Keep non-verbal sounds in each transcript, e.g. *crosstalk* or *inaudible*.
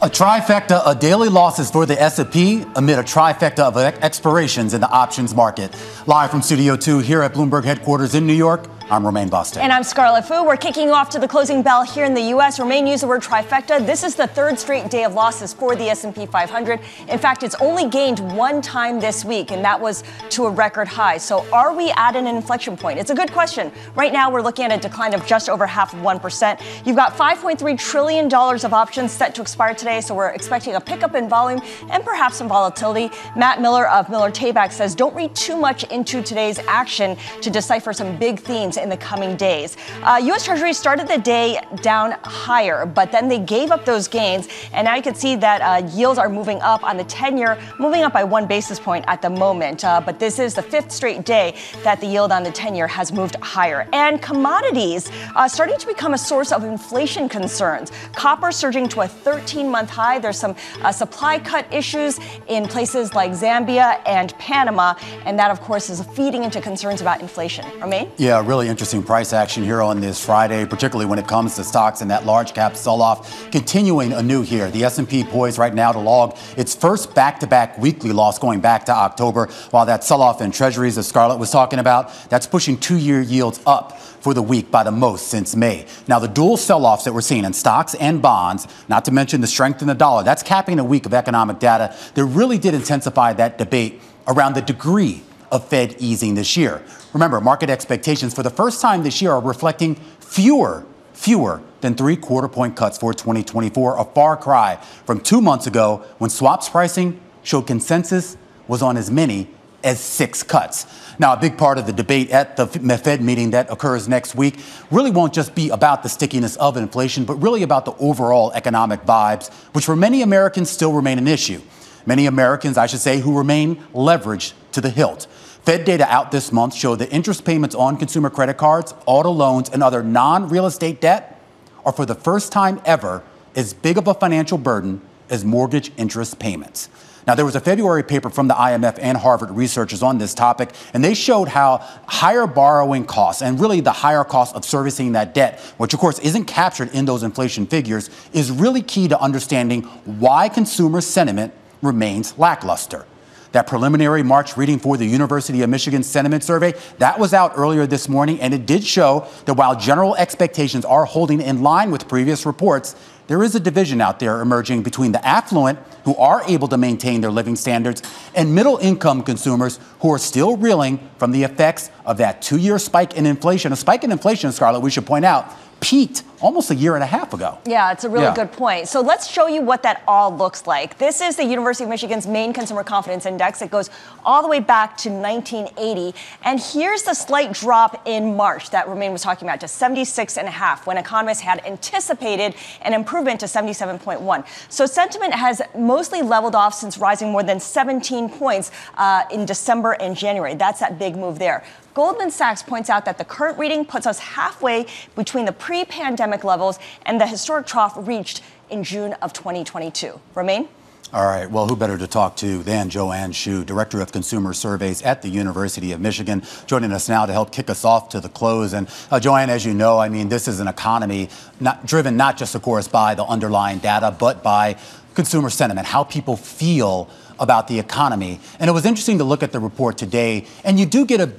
A trifecta of daily losses for the S&P amid a trifecta of expirations in the options market. Live from Studio 2 here at Bloomberg headquarters in New York, I'm Romaine Bostick. And I'm Scarlet Fu. We're kicking you off to the closing bell here in the U.S. Romaine used the word trifecta. This is the third straight day of losses for the S&P 500. In fact, it's only gained one time this week, and that was to a record high. So are we at an inflection point? It's a good question. Right now, we're looking at a decline of just over half of 1%. You've got $5.3 trillion of options set to expire today, so we're expecting a pickup in volume and perhaps some volatility. Matt Miller of Miller Tabak says don't read too much into today's action to decipher some big themes in the coming days. Uh, U.S. Treasury started the day down higher, but then they gave up those gains, and now you can see that uh, yields are moving up on the 10-year, moving up by one basis point at the moment. Uh, but this is the fifth straight day that the yield on the 10-year has moved higher, and commodities uh, starting to become a source of inflation concerns. Copper surging to a 13-month high. There's some uh, supply cut issues in places like Zambia and Panama, and that, of course, is feeding into concerns about inflation. Romaine? Yeah, really interesting price action here on this Friday, particularly when it comes to stocks and that large cap sell-off continuing anew here. The S&P poised right now to log its first back-to-back weekly loss going back to October, while that sell-off in treasuries, as Scarlet was talking about, that's pushing two-year yields up for the week by the most since May. Now, the dual sell-offs that we're seeing in stocks and bonds, not to mention the strength in the dollar, that's capping a week of economic data that really did intensify that debate around the degree of Fed easing this year. Remember, market expectations for the first time this year are reflecting fewer, fewer than three quarter point cuts for 2024, a far cry from two months ago when swaps pricing showed consensus was on as many as six cuts. Now, a big part of the debate at the Fed meeting that occurs next week really won't just be about the stickiness of inflation, but really about the overall economic vibes, which for many Americans still remain an issue. Many Americans, I should say, who remain leveraged to the hilt. Fed data out this month show that interest payments on consumer credit cards, auto loans, and other non real estate debt are for the first time ever as big of a financial burden as mortgage interest payments. Now, there was a February paper from the IMF and Harvard researchers on this topic, and they showed how higher borrowing costs and really the higher cost of servicing that debt, which of course isn't captured in those inflation figures, is really key to understanding why consumer sentiment remains lackluster. That preliminary March reading for the University of Michigan Sentiment Survey, that was out earlier this morning, and it did show that while general expectations are holding in line with previous reports, there is a division out there emerging between the affluent, who are able to maintain their living standards, and middle income consumers who are still reeling from the effects of that two year spike in inflation. A spike in inflation, Scarlet, we should point out, peaked almost a year and a half ago. Yeah, it's a really yeah. good point. So let's show you what that all looks like. This is the University of Michigan's main consumer confidence index. It goes all the way back to 1980. And here's the slight drop in March that Romaine was talking about to 76 and a half when economists had anticipated an improvement to 77.1. So sentiment has mostly leveled off since rising more than 17 points uh, in December and January. That's that big move there. Goldman Sachs points out that the current reading puts us halfway between the pre pandemic levels and the historic trough reached in June of 2022. Romaine? All right. Well, who better to talk to than Joanne Hsu, Director of Consumer Surveys at the University of Michigan, joining us now to help kick us off to the close. And uh, Joanne, as you know, I mean, this is an economy not driven not just, of course, by the underlying data, but by consumer sentiment, how people feel about the economy. And it was interesting to look at the report today, and you do get a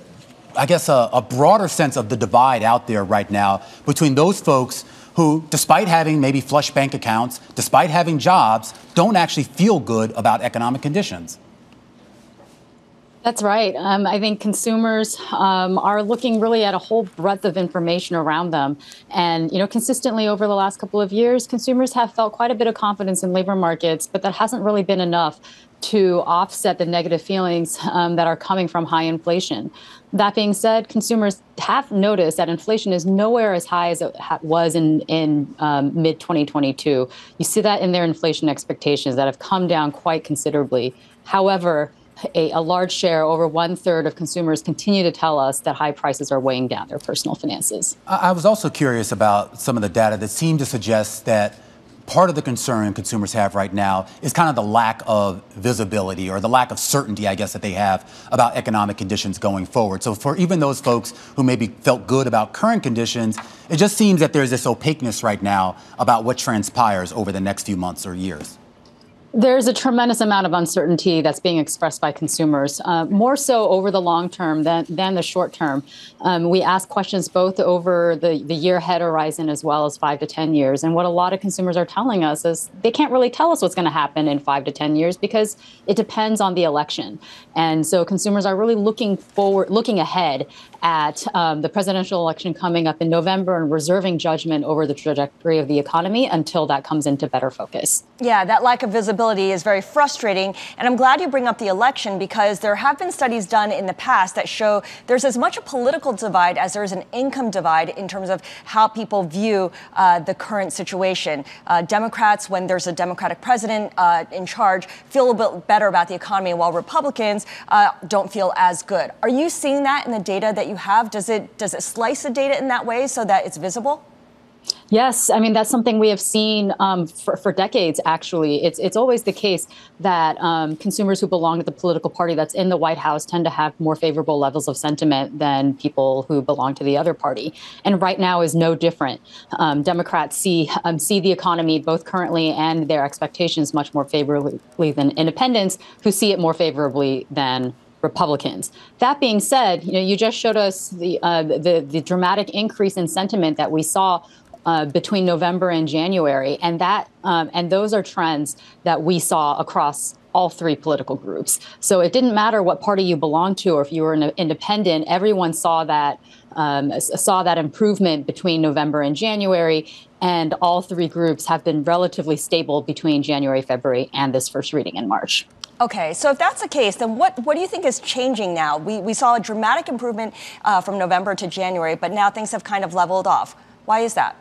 I guess, a, a broader sense of the divide out there right now between those folks who, despite having maybe flush bank accounts, despite having jobs, don't actually feel good about economic conditions. That's right. Um, I think consumers um, are looking really at a whole breadth of information around them. And, you know, consistently over the last couple of years, consumers have felt quite a bit of confidence in labor markets, but that hasn't really been enough to offset the negative feelings um, that are coming from high inflation. That being said, consumers have noticed that inflation is nowhere as high as it was in, in um, mid 2022. You see that in their inflation expectations that have come down quite considerably. However, a, a large share, over one third of consumers, continue to tell us that high prices are weighing down their personal finances. I was also curious about some of the data that seemed to suggest that part of the concern consumers have right now is kind of the lack of visibility or the lack of certainty, I guess, that they have about economic conditions going forward. So for even those folks who maybe felt good about current conditions, it just seems that there's this opaqueness right now about what transpires over the next few months or years. There's a tremendous amount of uncertainty that's being expressed by consumers, uh, more so over the long term than, than the short term. Um, we ask questions both over the, the year ahead horizon as well as five to 10 years. And what a lot of consumers are telling us is they can't really tell us what's going to happen in five to 10 years because it depends on the election. And so consumers are really looking forward, looking ahead at um, the presidential election coming up in November and reserving judgment over the trajectory of the economy until that comes into better focus. Yeah, that lack of visibility is very frustrating. And I'm glad you bring up the election because there have been studies done in the past that show there's as much a political divide as there is an income divide in terms of how people view uh, the current situation. Uh, Democrats, when there's a Democratic president uh, in charge, feel a bit better about the economy, while Republicans uh, don't feel as good. Are you seeing that in the data that you have, does it does it slice the data in that way so that it's visible? Yes, I mean that's something we have seen um, for, for, decades. Actually, it's it's always the case that um, consumers who belong to the political party that's in the White House tend to have more favorable levels of sentiment than people who belong to the other party. And right now is no different. Um, Democrats see um, see the economy both currently and their expectations much more favorably than independents, who see it more favorably than Republicans. That being said, you know, you just showed us the uh, the, the dramatic increase in sentiment that we saw uh, between November and January, and that um, and those are trends that we saw across all three political groups. So it didn't matter what party you belonged to or if you were an independent. Everyone saw that um, saw that improvement between November and January, and all three groups have been relatively stable between January, February, and this first reading in March. Okay, so if that's the case, then what, what do you think is changing now? We, we saw a dramatic improvement uh, from November to January, but now things have kind of leveled off. Why is that?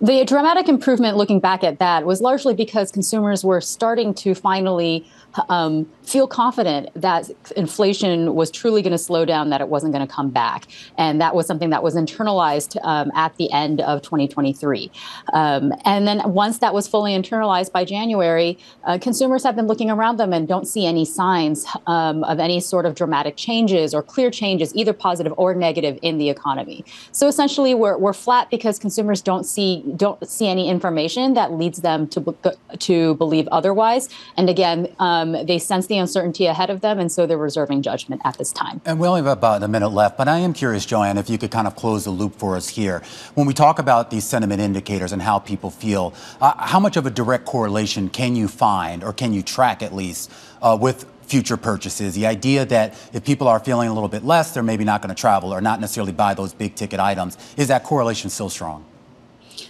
The dramatic improvement looking back at that was largely because consumers were starting to finally um, feel confident that inflation was truly going to slow down, that it wasn't going to come back. And that was something that was internalized um, at the end of 2023. Um, and then once that was fully internalized by January, uh, consumers have been looking around them and don't see any signs um, of any sort of dramatic changes or clear changes, either positive or negative, in the economy. So essentially, we're, we're flat because consumers don't see don't see any information that leads them to to believe otherwise. And again, um, they sense the uncertainty ahead of them, and so they're reserving judgment at this time. And we only have about a minute left, but I am curious, Joanne, if you could kind of close the loop for us here. When we talk about these sentiment indicators and how people feel, uh, how much of a direct correlation can you find, or can you track at least, uh, with future purchases. The idea that if people are feeling a little bit less, they're maybe not going to travel or not necessarily buy those big ticket items. Is that correlation still strong?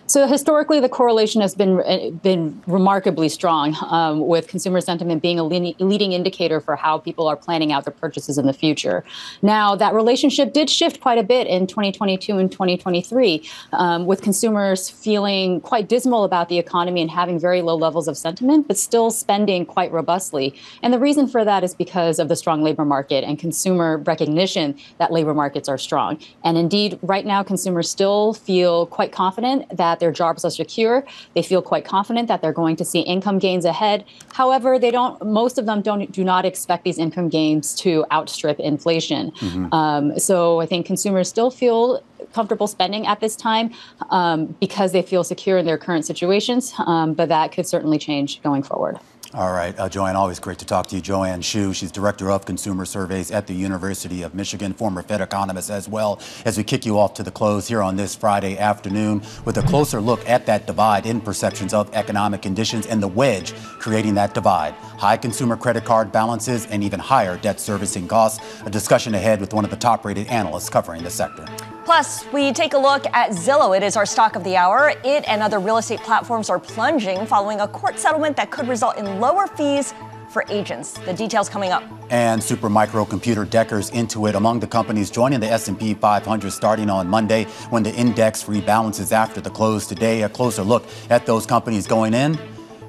So historically, the correlation has been uh, been remarkably strong, um, with consumer sentiment being a leading indicator for how people are planning out their purchases in the future. Now, that relationship did shift quite a bit in 2022 and 2023, um, with consumers feeling quite dismal about the economy and having very low levels of sentiment, but still spending quite robustly. And the reason for that is because of the strong labor market and consumer recognition that labor markets are strong. And indeed, right now, consumers still feel quite confident that their jobs are secure. They feel quite confident that they're going to see income gains ahead. However, they don't. Most of them don't do not expect these income gains to outstrip inflation. Mm-hmm. Um, so I think consumers still feel comfortable spending at this time um, because they feel secure in their current situations. Um, but that could certainly change going forward. All right, uh, Joanne, always great to talk to you. Joanne Hsu, she's Director of Consumer Surveys at the University of Michigan, former Fed economist as well, as we kick you off to the close here on this Friday afternoon with a closer look at that divide in perceptions of economic conditions and the wedge creating that divide. High consumer credit card balances and even higher debt servicing costs. A discussion ahead with one of the top rated analysts covering the sector. Plus, we take a look at Zillow. It is our stock of the hour. It and other real estate platforms are plunging following a court settlement that could result in lower fees for agents. The details coming up. And Supermicro Computer Deckers Intuit among the companies joining the S&P 500 starting on Monday when the index rebalances after the close today. A closer look at those companies going in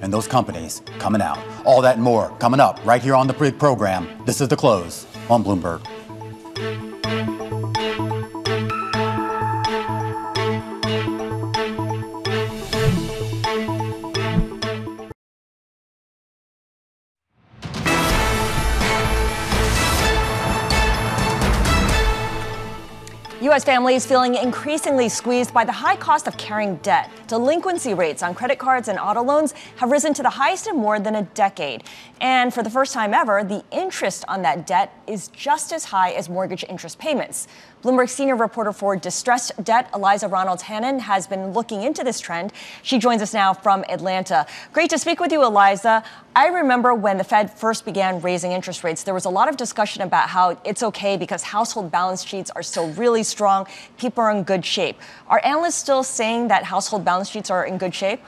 and those companies coming out. All that and more coming up right here on the program. This is the close on Bloomberg. U.S. families feeling increasingly squeezed by the high cost of carrying debt. Delinquency rates on credit cards and auto loans have risen to the highest in more than a decade. And for the first time ever, the interest on that debt is just as high as mortgage interest payments. Bloomberg senior reporter for distressed debt, Eliza Ronalds Hannon, has been looking into this trend. She joins us now from Atlanta. Great to speak with you, Eliza. I remember when the Fed first began raising interest rates, there was a lot of discussion about how it's okay because household balance sheets are still really strong, people are in good shape. Are analysts still saying that household balance sheets are in good shape?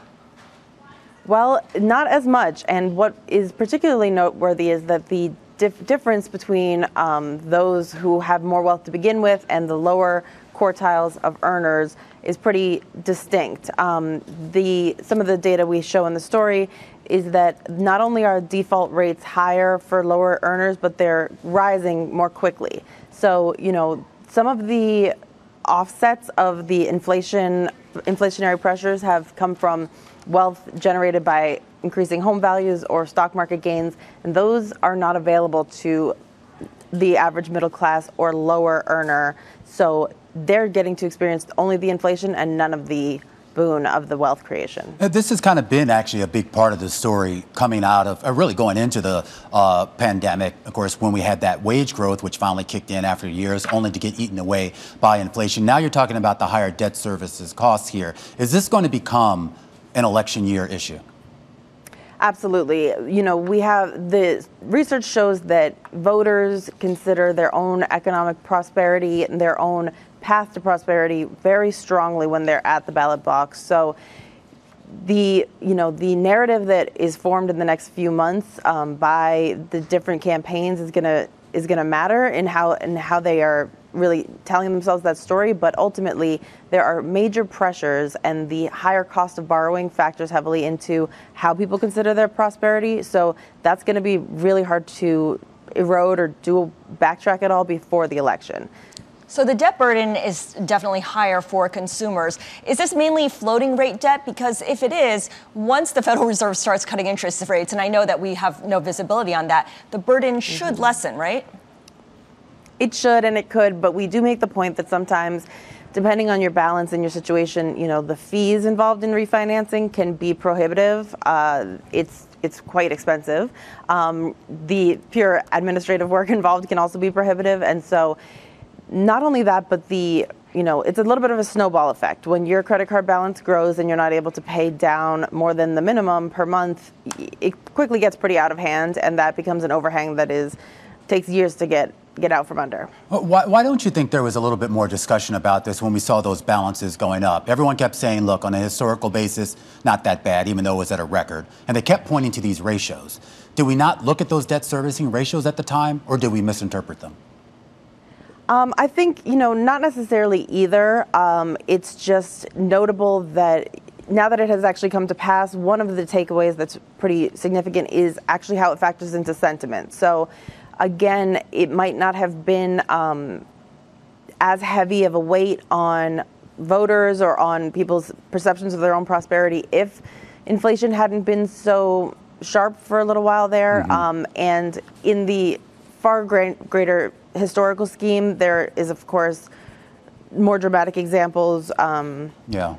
Well, not as much. And what is particularly noteworthy is that the dif- difference between um, those who have more wealth to begin with and the lower quartiles of earners is pretty distinct. Um, the some of the data we show in the story is that not only are default rates higher for lower earners, but they're rising more quickly. So you know some of the offsets of the inflation inflationary pressures have come from wealth generated by increasing home values or stock market gains, and those are not available to the average middle class or lower earner. So they're getting to experience only the inflation and none of the boon of the wealth creation. This has kind of been actually a big part of the story coming out of, uh, really going into the uh, pandemic. Of course, when we had that wage growth, which finally kicked in after years, only to get eaten away by inflation. Now you're talking about the higher debt services costs here. Is this going to become an election year issue? Absolutely. You know, we have the research shows that voters consider their own economic prosperity and their own path to prosperity very strongly when they're at the ballot box. So the you know the narrative that is formed in the next few months um, by the different campaigns is gonna is gonna matter in how and how they are really telling themselves that story, but ultimately there are major pressures and the higher cost of borrowing factors heavily into how people consider their prosperity. So that's going to be really hard to erode or do a backtrack at all before the election. So the debt burden is definitely higher for consumers. Is this mainly floating rate debt? Because if it is, once the Federal Reserve starts cutting interest rates, and I know that we have no visibility on that, the burden should mm-hmm. lessen, right? It should and it could, but we do make the point that sometimes depending on your balance and your situation, you know, the fees involved in refinancing can be prohibitive. Uh, it's it's quite expensive. Um, the pure administrative work *laughs* involved can also be prohibitive, and so not only that, but the you know, it's a little bit of a snowball effect. When your credit card balance grows and you're not able to pay down more than the minimum per month, it quickly gets pretty out of hand, and that becomes an overhang that is takes years to get get out from under. Why, why, don't you think there was a little bit more discussion about this when we saw those balances going up? Everyone kept saying, look, on a historical basis, not that bad, even though it was at a record. And they kept pointing to these ratios. Did we not look at those debt servicing ratios at the time, or did we misinterpret them? Um, I think, you know, not necessarily either. Um, it's just notable that now that it has actually come to pass, one of the takeaways that's pretty significant is actually how it factors into sentiment. So, again, it might not have been um, as heavy of a weight on voters or on people's perceptions of their own prosperity if inflation hadn't been so sharp for a little while there. Mm-hmm. Um, and in the far greater historical scheme, there is, of course, more dramatic examples. Um, yeah.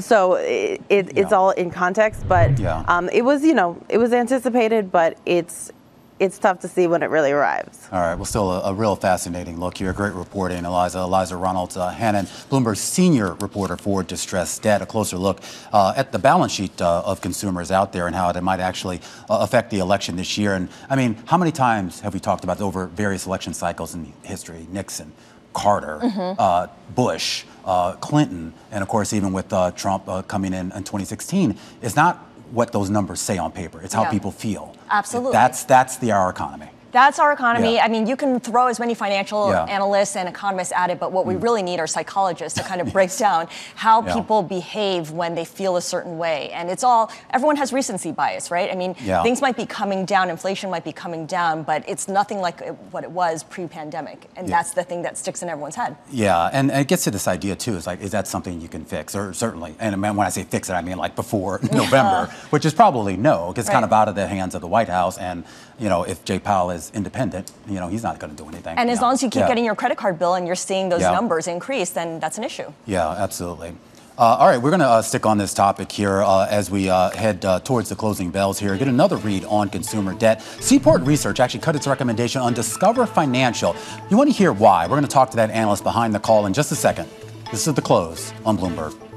So it, it, it's yeah. all in context, but yeah. um, it was, you know, it was anticipated, but it's it's tough to see when it really arrives. All right. Well, still a, a real fascinating look here. Great reporting, Eliza. Eliza Ronalds uh, Hannon, Bloomberg senior reporter for distressed debt. A closer look uh, at the balance sheet uh, of consumers out there and how it might actually uh, affect the election this year. And I mean, how many times have we talked about over various election cycles in history? Nixon, Carter, mm-hmm. Uh, Bush, uh, Clinton, and of course, even with Trump coming in in 2016, is not what those numbers say on paper. It's how yeah. people feel. Absolutely. That's that's the our economy. That's our economy. Yeah. I mean, you can throw as many financial yeah. analysts and economists at it, but what we mm. really need are psychologists to kind of *laughs* break down how yeah. people behave when they feel a certain way. And it's all, everyone has recency bias, right? I mean, things might be coming down, inflation might be coming down, but it's nothing like what it was pre pandemic. And that's the thing that sticks in everyone's head. Yeah, and, it gets to this idea too is like, is that something you can fix? Or certainly, and when I say fix it, I mean like before *laughs* November, *laughs* which is probably no, because it's right. kind of out of the hands of the White House. And, you know, if Jay Powell is is independent. You know, he's not going to do anything. And as know. long as you keep yeah. getting your credit card bill and you're seeing those Yeah. numbers increase, then that's an issue. Yeah, absolutely. Uh, all right, we're going to uh, stick on this topic here uh, as we uh, head uh, towards the closing bells here. Get another read on consumer debt. Seaport Research actually cut its recommendation on Discover Financial. You want to hear why? We're going to talk to that analyst behind the call in just a second. This is the close on Bloomberg.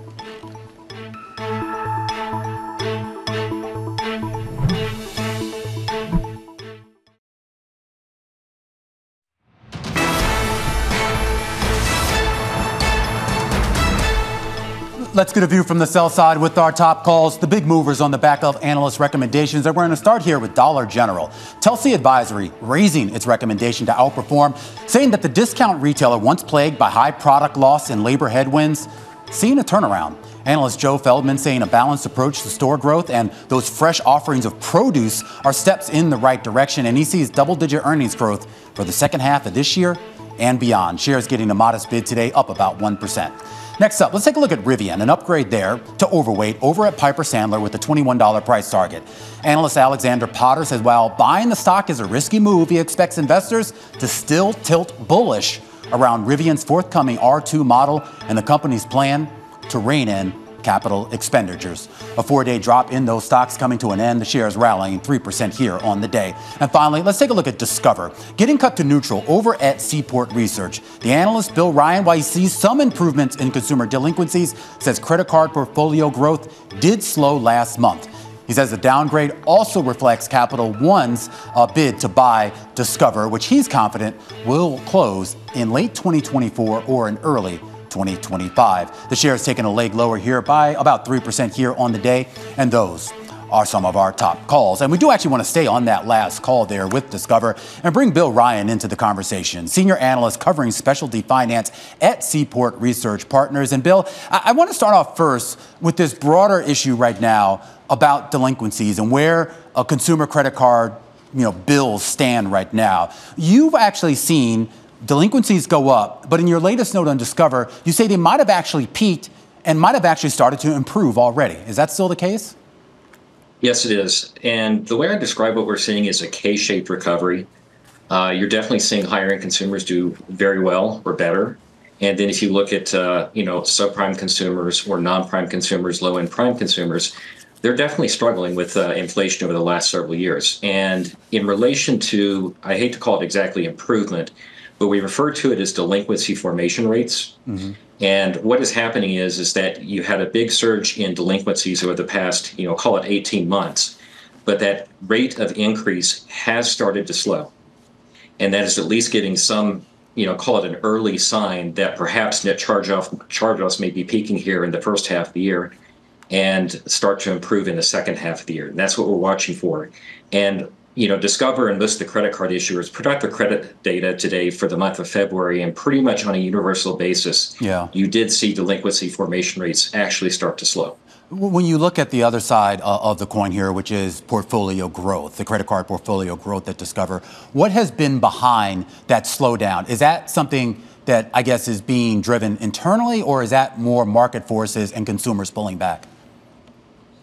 Let's get a view from the sell side with our top calls, the big movers on the back of analyst recommendations. And we're going to start here with Dollar General. Telsey Advisory raising its recommendation to outperform, saying that the discount retailer, once plagued by high product loss and labor headwinds, seeing a turnaround. Analyst Joe Feldman saying a balanced approach to store growth and those fresh offerings of produce are steps in the right direction. And he sees double digit earnings growth for the second half of this year and beyond. Shares getting a modest bid today, up about 1%. Next up, let's take a look at Rivian, an upgrade there to overweight over at Piper Sandler with a $21 price target. Analyst Alexander Potter says while buying the stock is a risky move, he expects investors to still tilt bullish around Rivian's forthcoming R2 model and the company's plan to rein in capital expenditures. A four day drop in those stocks coming to an end. The shares rallying 3% here on the day. And finally, let's take a look at Discover. Getting cut to neutral over at Seaport Research. The analyst Bill Ryan, while he sees some improvements in consumer delinquencies, says credit card portfolio growth did slow last month. He says the downgrade also reflects Capital One's uh, bid to buy Discover, which he's confident will close in late 2024 or in early 2025. The share is taking a leg lower here by about 3% here on the day, and those are some of our top calls. And we do actually want to stay on that last call there with Discover and bring Bill Ryan into the conversation, senior analyst covering specialty finance at Seaport Research Partners. And Bill, I, I want to start off first with this broader issue right now about delinquencies and where a consumer credit card you know bills stand right now. You've actually seen delinquencies go up, but in your latest note on Discover, you say they might have actually peaked and might have actually started to improve already. Is that still the case? Yes, it is. And the way I describe what we're seeing is a K-shaped recovery. Uh, you're definitely seeing higher end consumers do very well or better. And then if you look at uh, you know subprime consumers or non-prime consumers, low-end prime consumers, they're definitely struggling with uh, inflation over the last several years. And in relation to, I hate to call it exactly improvement, but we refer to it as delinquency formation rates. Mm-hmm. And what is happening is is that you had a big surge in delinquencies over the past, you know, call it 18 months, but that rate of increase has started to slow. And that is at least giving some, you know, call it an early sign that perhaps net charge-off charge-offs may be peaking here in the first half of the year and start to improve in the second half of the year. And that's what we're watching for. And you know, Discover and most of the credit card issuers put out their credit data today for the month of February, and pretty much on a universal basis, yeah. you did see delinquency formation rates actually start to slow. When you look at the other side uh, of the coin here, which is portfolio growth, the credit card portfolio growth at Discover, what has been behind that slowdown? Is that something that I guess is being driven internally, or is that more market forces and consumers pulling back?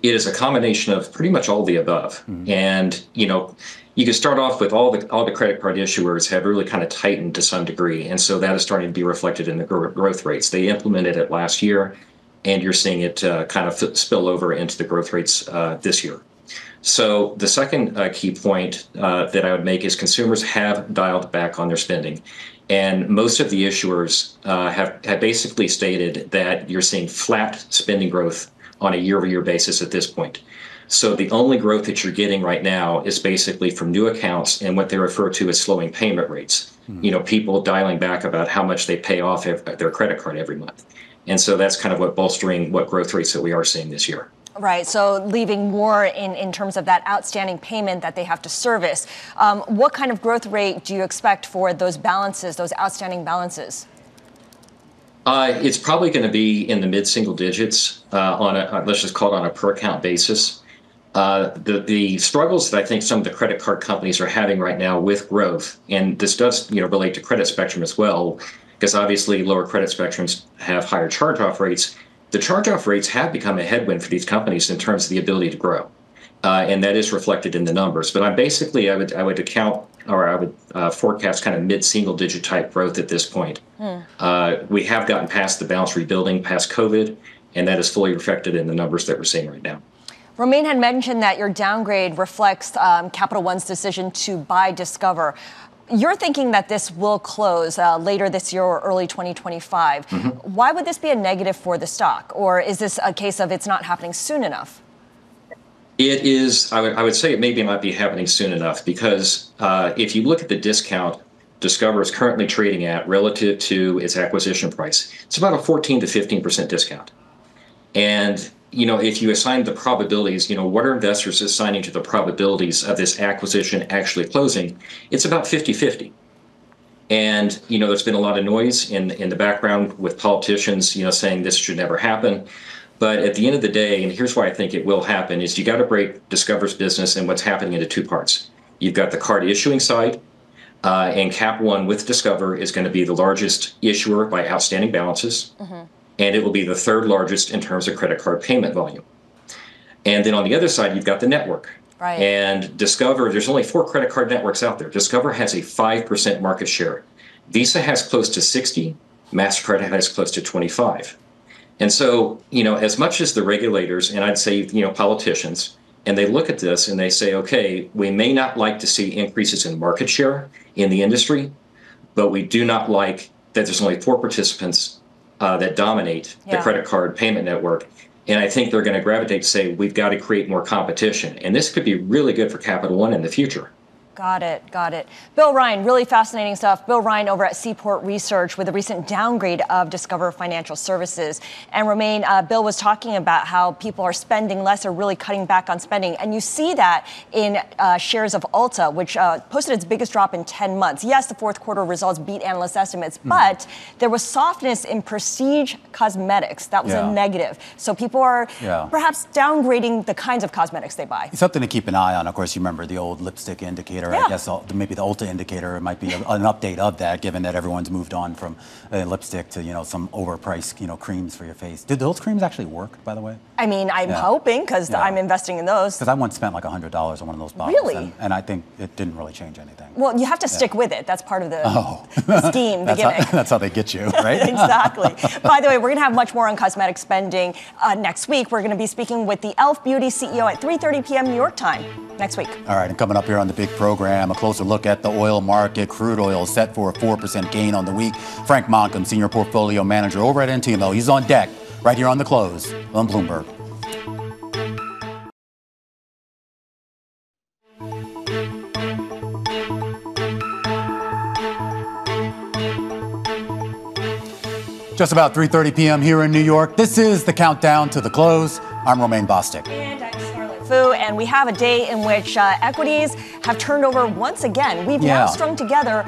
It is a combination of pretty much all the above. Mm-hmm. And you know, you can start off with all the all the credit card issuers have really kind of tightened to some degree, and so that is starting to be reflected in the growth rates. They implemented it last year, and you're seeing it uh, kind of spill over into the growth rates uh, this year. So the second uh, key point uh, that I would make is consumers have dialed back on their spending. And most of the issuers uh, have, have basically stated that you're seeing flat spending growth on a year-over-year basis at this point. So the only growth that you're getting right now is basically from new accounts and what they refer to as slowing payment rates. Mm-hmm. You know, people dialing back about how much they pay off their credit card every month. And so that's kind of what bolstering what growth rates that we are seeing this year. Right, so leaving more in, in terms of that outstanding payment that they have to service. Um, what kind of growth rate do you expect for those balances, those outstanding balances? Uh, it's probably going to be in the mid single digits uh, on a let's just call it on a per account basis. Uh, the the struggles that I think some of the credit card companies are having right now with growth, and this does you know relate to credit spectrum as well, because obviously lower credit spectrums have higher charge off rates. The charge off rates have become a headwind for these companies in terms of the ability to grow, uh, and that is reflected in the numbers. But I'm basically I would I would account or I would uh, forecast kind of mid-single digit type growth at this point. Hmm. Uh, we have gotten past the balance rebuilding, past COVID, and that is fully reflected in the numbers that we're seeing right now. Romaine had mentioned that your downgrade reflects um, Capital One's decision to buy Discover. You're thinking that this will close uh, later this year or early 2025. Mm-hmm. Why would this be a negative for the stock? Or is this a case of it's not happening soon enough? It is, I would, I would say it maybe might be happening soon enough because uh, if you look at the discount Discover is currently trading at relative to its acquisition price, it's about a 14 to 15% discount. And you know, if you assign the probabilities, you know, what are investors assigning to the probabilities of this acquisition actually closing? It's about 50 50. And, you know, there's been a lot of noise in, in the background with politicians, you know, saying this should never happen. But at the end of the day, and here's why I think it will happen, is you got to break Discover's business and what's happening into two parts. You've got the card issuing side, uh, and Cap One with Discover is going to be the largest issuer by outstanding balances. Mm-hmm and it will be the third largest in terms of credit card payment volume. And then on the other side, you've got the network. Right. And Discover, there's only four credit card networks out there. Discover has a 5% market share. Visa has close to 60, MasterCard has close to 25. And so, you know, as much as the regulators, and I'd say, you know, politicians, and they look at this and they say, okay, we may not like to see increases in market share in the industry, but we do not like that there's only four participants uh, that dominate yeah. the credit card payment network. And I think they're going to gravitate to say, we've got to create more competition. And this could be really good for Capital One in the future. Got it, got it. Bill Ryan, really fascinating stuff. Bill Ryan over at Seaport Research with a recent downgrade of Discover Financial Services. And Romaine, uh, Bill was talking about how people are spending less or really cutting back on spending. And you see that in uh, shares of Ulta, which uh, posted its biggest drop in 10 months. Yes, the fourth quarter results beat analyst estimates, mm. but there was softness in prestige cosmetics. That was yeah. a negative. So people are yeah. perhaps downgrading the kinds of cosmetics they buy. Something to keep an eye on. Of course, you remember the old lipstick indicator yeah. I guess maybe the Ulta indicator might be an update of that, given that everyone's moved on from uh, lipstick to you know some overpriced you know creams for your face. Did those creams actually work, by the way? I mean, I'm yeah. hoping because yeah. I'm investing in those. Because I once spent like hundred dollars on one of those bottles, really, and, and, I think it didn't really change anything. Well, you have to stick with it. That's part of the, oh. the *laughs* scheme, the that's gimmick. How, that's how they get you, *laughs* right? exactly. *laughs* by the way, we're going to have much more on cosmetic spending uh, next week. We're going to be speaking with the e.l.f. Beauty CEO at 3:30 p.m. New York time next week. All right, and coming up here on the big program, a closer look at the oil market. Crude oil set for a 4% gain on the week. Frank Monkam, Senior Portfolio Manager over at Antimo, he's on deck right here on the close on Bloomberg. Just about 3:30 p.m. here in New York. This is the countdown to the close. I'm Romaine Bostick. And Fu, and we have a day in which uh, equities have turned over once again. We've yeah. now strung together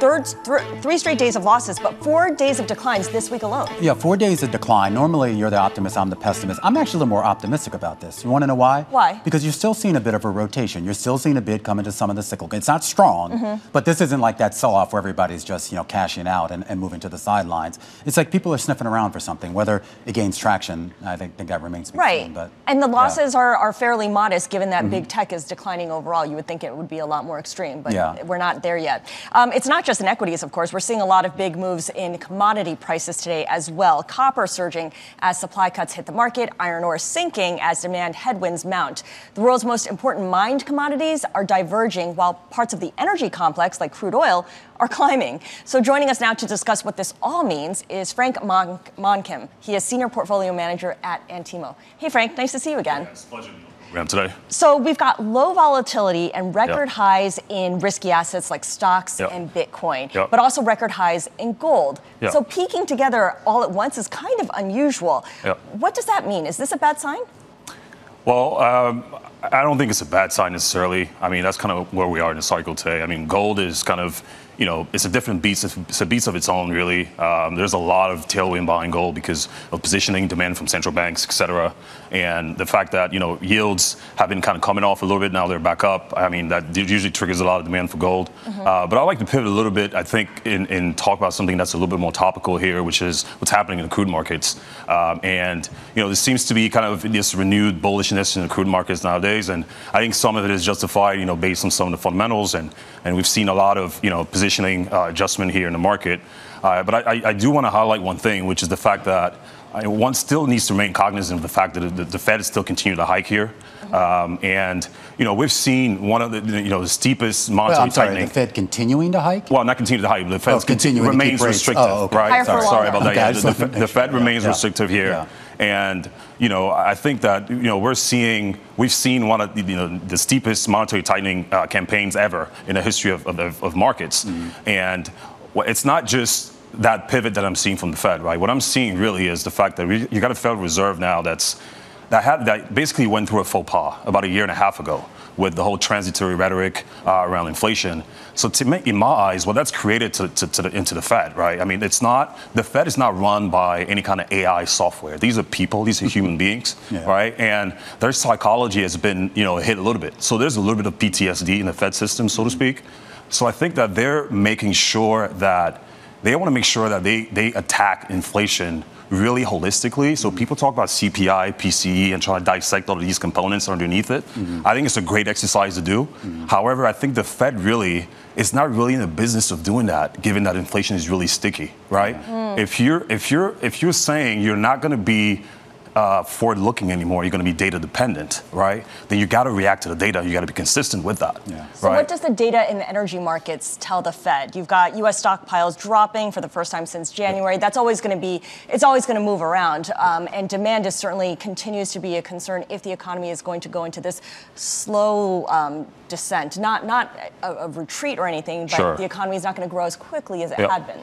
third, th- three straight days of losses, but four days of declines this week alone. Yeah, four days of decline. Normally, you're the optimist, I'm the pessimist. I'm actually a little more optimistic about this. You want to know why? Why? Because you're still seeing a bit of a rotation. You're still seeing a bid come into some of the cyclical. It's not strong, mm-hmm. but this isn't like that sell-off where everybody's just you know cashing out and, and moving to the sidelines. It's like people are sniffing around for something. Whether it gains traction, I think, think that remains to be right. seen. But and the losses yeah. are, are fairly modest given that mm-hmm. big tech is declining overall. You would think it would be a lot more extreme, but yeah. we're not there yet. Um, it's not just in equities, of course we're seeing a lot of big moves in commodity prices today as well. Copper surging as supply cuts hit the market, iron ore sinking as demand headwinds mount. The world's most important mined commodities are diverging while parts of the energy complex, like crude oil, are climbing. So joining us now to discuss what this all means is Frank Mon- Monkam. He is Senior Portfolio Manager at Antimo. Hey, Frank, nice to see you again. Yeah, it's a pleasure program today. So we've got low volatility and record yep. highs in risky assets like stocks yep. and Bitcoin, yep. but also record highs in gold. So peaking together all at once is kind of unusual. What does that mean? Is this a bad sign? Well, um, I don't think it's a bad sign necessarily. I mean, that's kind of where we are in the cycle today. I mean, gold is kind of you know, it's a different beast. It's a beast of its own, really. Um, there's a lot of tailwind behind gold because of positioning, demand from central banks, et cetera. And the fact that, you know, yields have been kind of coming off a little bit, now they're back up. I mean, that usually triggers a lot of demand for gold. Mm-hmm. Uh, but I'd like to pivot a little bit, I think, and talk about something that's a little bit more topical here, which is what's happening in the crude markets. Um, and, you know, there seems to be kind of this renewed bullishness in the crude markets nowadays and I think some of it is justified, you know, based on some of the fundamentals, and and we've seen a lot of you know positioning uh, adjustment here in the market. Uh, but I, I do want to highlight one thing, which is the fact that one still needs to remain cognizant of the fact that the, the Fed is still continuing to hike here. Um, and you know we've seen one of the you know the steepest monetary well, I'm sorry, tightening. the Fed continuing to hike? Well, not continuing to hike, but the Fed Oh, continuing to remains restrictive, Oh, okay. right? Sorry, sorry about longer. that. Okay, Yeah, the, the, make the Fed sure. remains Yeah. restrictive here, Yeah. And you know I think that you know we're seeing we've seen one of the, you know the steepest monetary tightening uh, campaigns ever in the history of, of, of markets, Mm-hmm. and it's not just that pivot that I'm seeing from the Fed, right? What I'm seeing really is the fact that we, you got a Federal Reserve now that's that had that basically went through a faux pas about a year and a half ago with the whole transitory rhetoric uh, around inflation. So to me, in my eyes, what that's created to, to, to the, into the Fed, right? I mean, it's not the Fed is not run by any kind of AI software. These are people. These are human *laughs* beings, Yeah. right? And their psychology has been, you know, hit a little bit. So there's a little bit of PTSD in the Fed system, so to speak. So I think that they're making sure that they want to make sure that they, they attack inflation really holistically. So mm-hmm. people talk about CPI, PCE, and try to dissect all of these components underneath it. Mm-hmm. I think it's a great exercise to do. Mm-hmm. However, I think the Fed really is not really in the business of doing that, given that inflation is really sticky, right? If you're if you're if you're saying you're not going to be uh, forward-looking anymore, you're going to be data dependent, right? Then you got to react to the data. You got to be consistent with that. Yeah. So right? what does the data in the energy markets tell the Fed? You've got U.S. stockpiles dropping for the first time since January. That's always going to be, it's always going to move around. Um, and demand is certainly continues to be a concern if the economy is going to go into this slow um, descent. Not, not a, a retreat or anything, but Sure. the economy is not going to grow as quickly as it Yep. had been.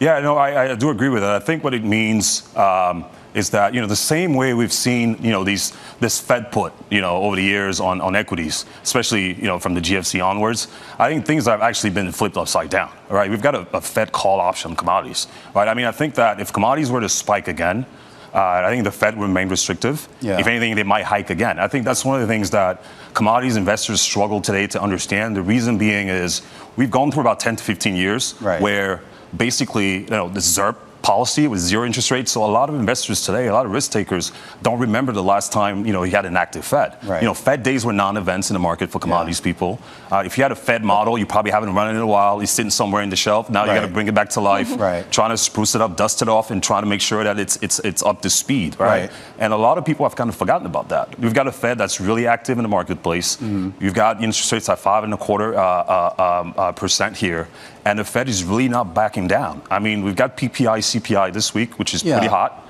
Yeah, no, I, I do agree with that. I think what it means um, is that you know the same way we've seen you know these this Fed put you know over the years on, on equities, especially you know from the GFC onwards. I think things have actually been flipped upside down. All right, we've got a, a Fed call option on commodities. Right, I mean I think that if commodities were to spike again. Uh, I think the Fed will remain restrictive. Yeah. If anything, they might hike again. I think that's one of the things that commodities investors struggle today to understand. The reason being is we've gone through about 10 to 15 years Right. where basically, you know, the ZIRP policy with zero interest rates. So a lot of investors today, a lot of risk takers, don't remember the last time you know you had an active Fed. Right. You know, Fed days were non-events in the market for commodities people. Uh, if you had a Fed model, you probably haven't run it in a while. It's sitting somewhere in the shelf. Now you got to bring it back to life. *laughs* Right. Trying to spruce it up, dust it off, and trying to make sure that it's it's it's up to speed. Right. Right. And a lot of people have kind of forgotten about that. We've got a Fed that's really active in the marketplace. Mm-hmm. You've got interest rates at five and a quarter uh, uh, um, uh, percent here, and the Fed is really not backing down. I mean, we've got PPI, CPI this week, which is Yeah. pretty hot.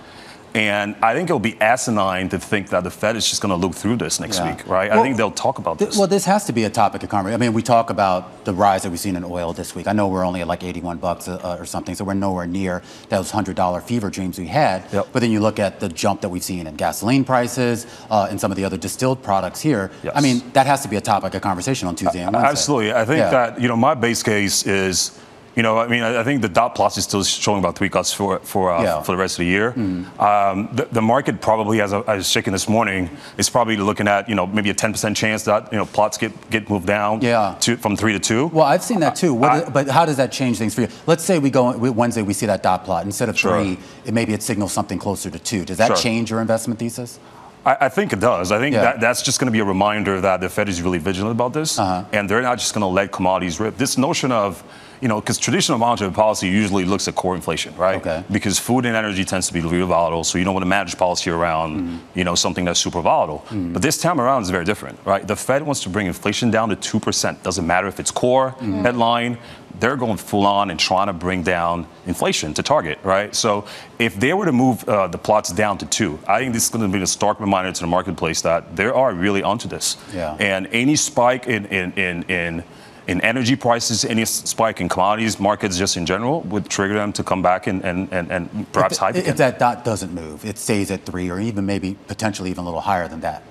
And I think it'll be asinine to think that the Fed is just going to look through this next Yeah. week, right? I think they'll talk about Th- this. Well, this has to be a topic of conversation. I mean, we talk about the rise that we've seen in oil this week. I know we're only at like 81 bucks uh, or something, so we're nowhere near those $100 fever dreams we had. Yep. But then you look at the jump that we've seen in gasoline prices uh, and some of the other distilled products here. Yes. I mean, that has to be a topic of conversation on Tuesday and Wednesday. Absolutely. I think Yeah. that, you know, my base case is, you know, I mean, I think the dot plots is still showing about three cuts for for uh, Yeah. For the rest of the year. Um, the, the market probably, as I, was checking this morning, is probably looking at, you know, maybe a 10% chance that, you know, plots get, get moved down Yeah. to, from three to two. Well, I've seen that too. What I- is- but how does that change things for you? Let's say we go we- Wednesday, we see that dot plot instead of Sure. three. It maybe it signals something closer to two. Does that Sure. change your investment thesis? I, I think it does. I think Yeah. that, that's just going to be a reminder that the Fed is really vigilant about this, Uh-huh. and they're not just going to let commodities rip. This notion of, you know, because traditional monetary policy usually looks at core inflation, right? Okay. Because food and energy tends to be really volatile, so you don't want to manage policy around, Mm-hmm. you know, something that's super volatile. But this time around is very different, right? The Fed wants to bring inflation down to two percent. Doesn't matter if it's core Mm-hmm. headline. They're going full on and trying to bring down inflation to target, right? So if they were to move uh, the plots down to two, I think this is going to be a stark reminder to the marketplace that they are really onto this. Yeah. And any spike in in in in in energy prices, any spike in commodities markets just in general would trigger them to come back and, and, and, and perhaps if, hype if again. that dot doesn't move, it stays at three or even maybe potentially even a little higher than that.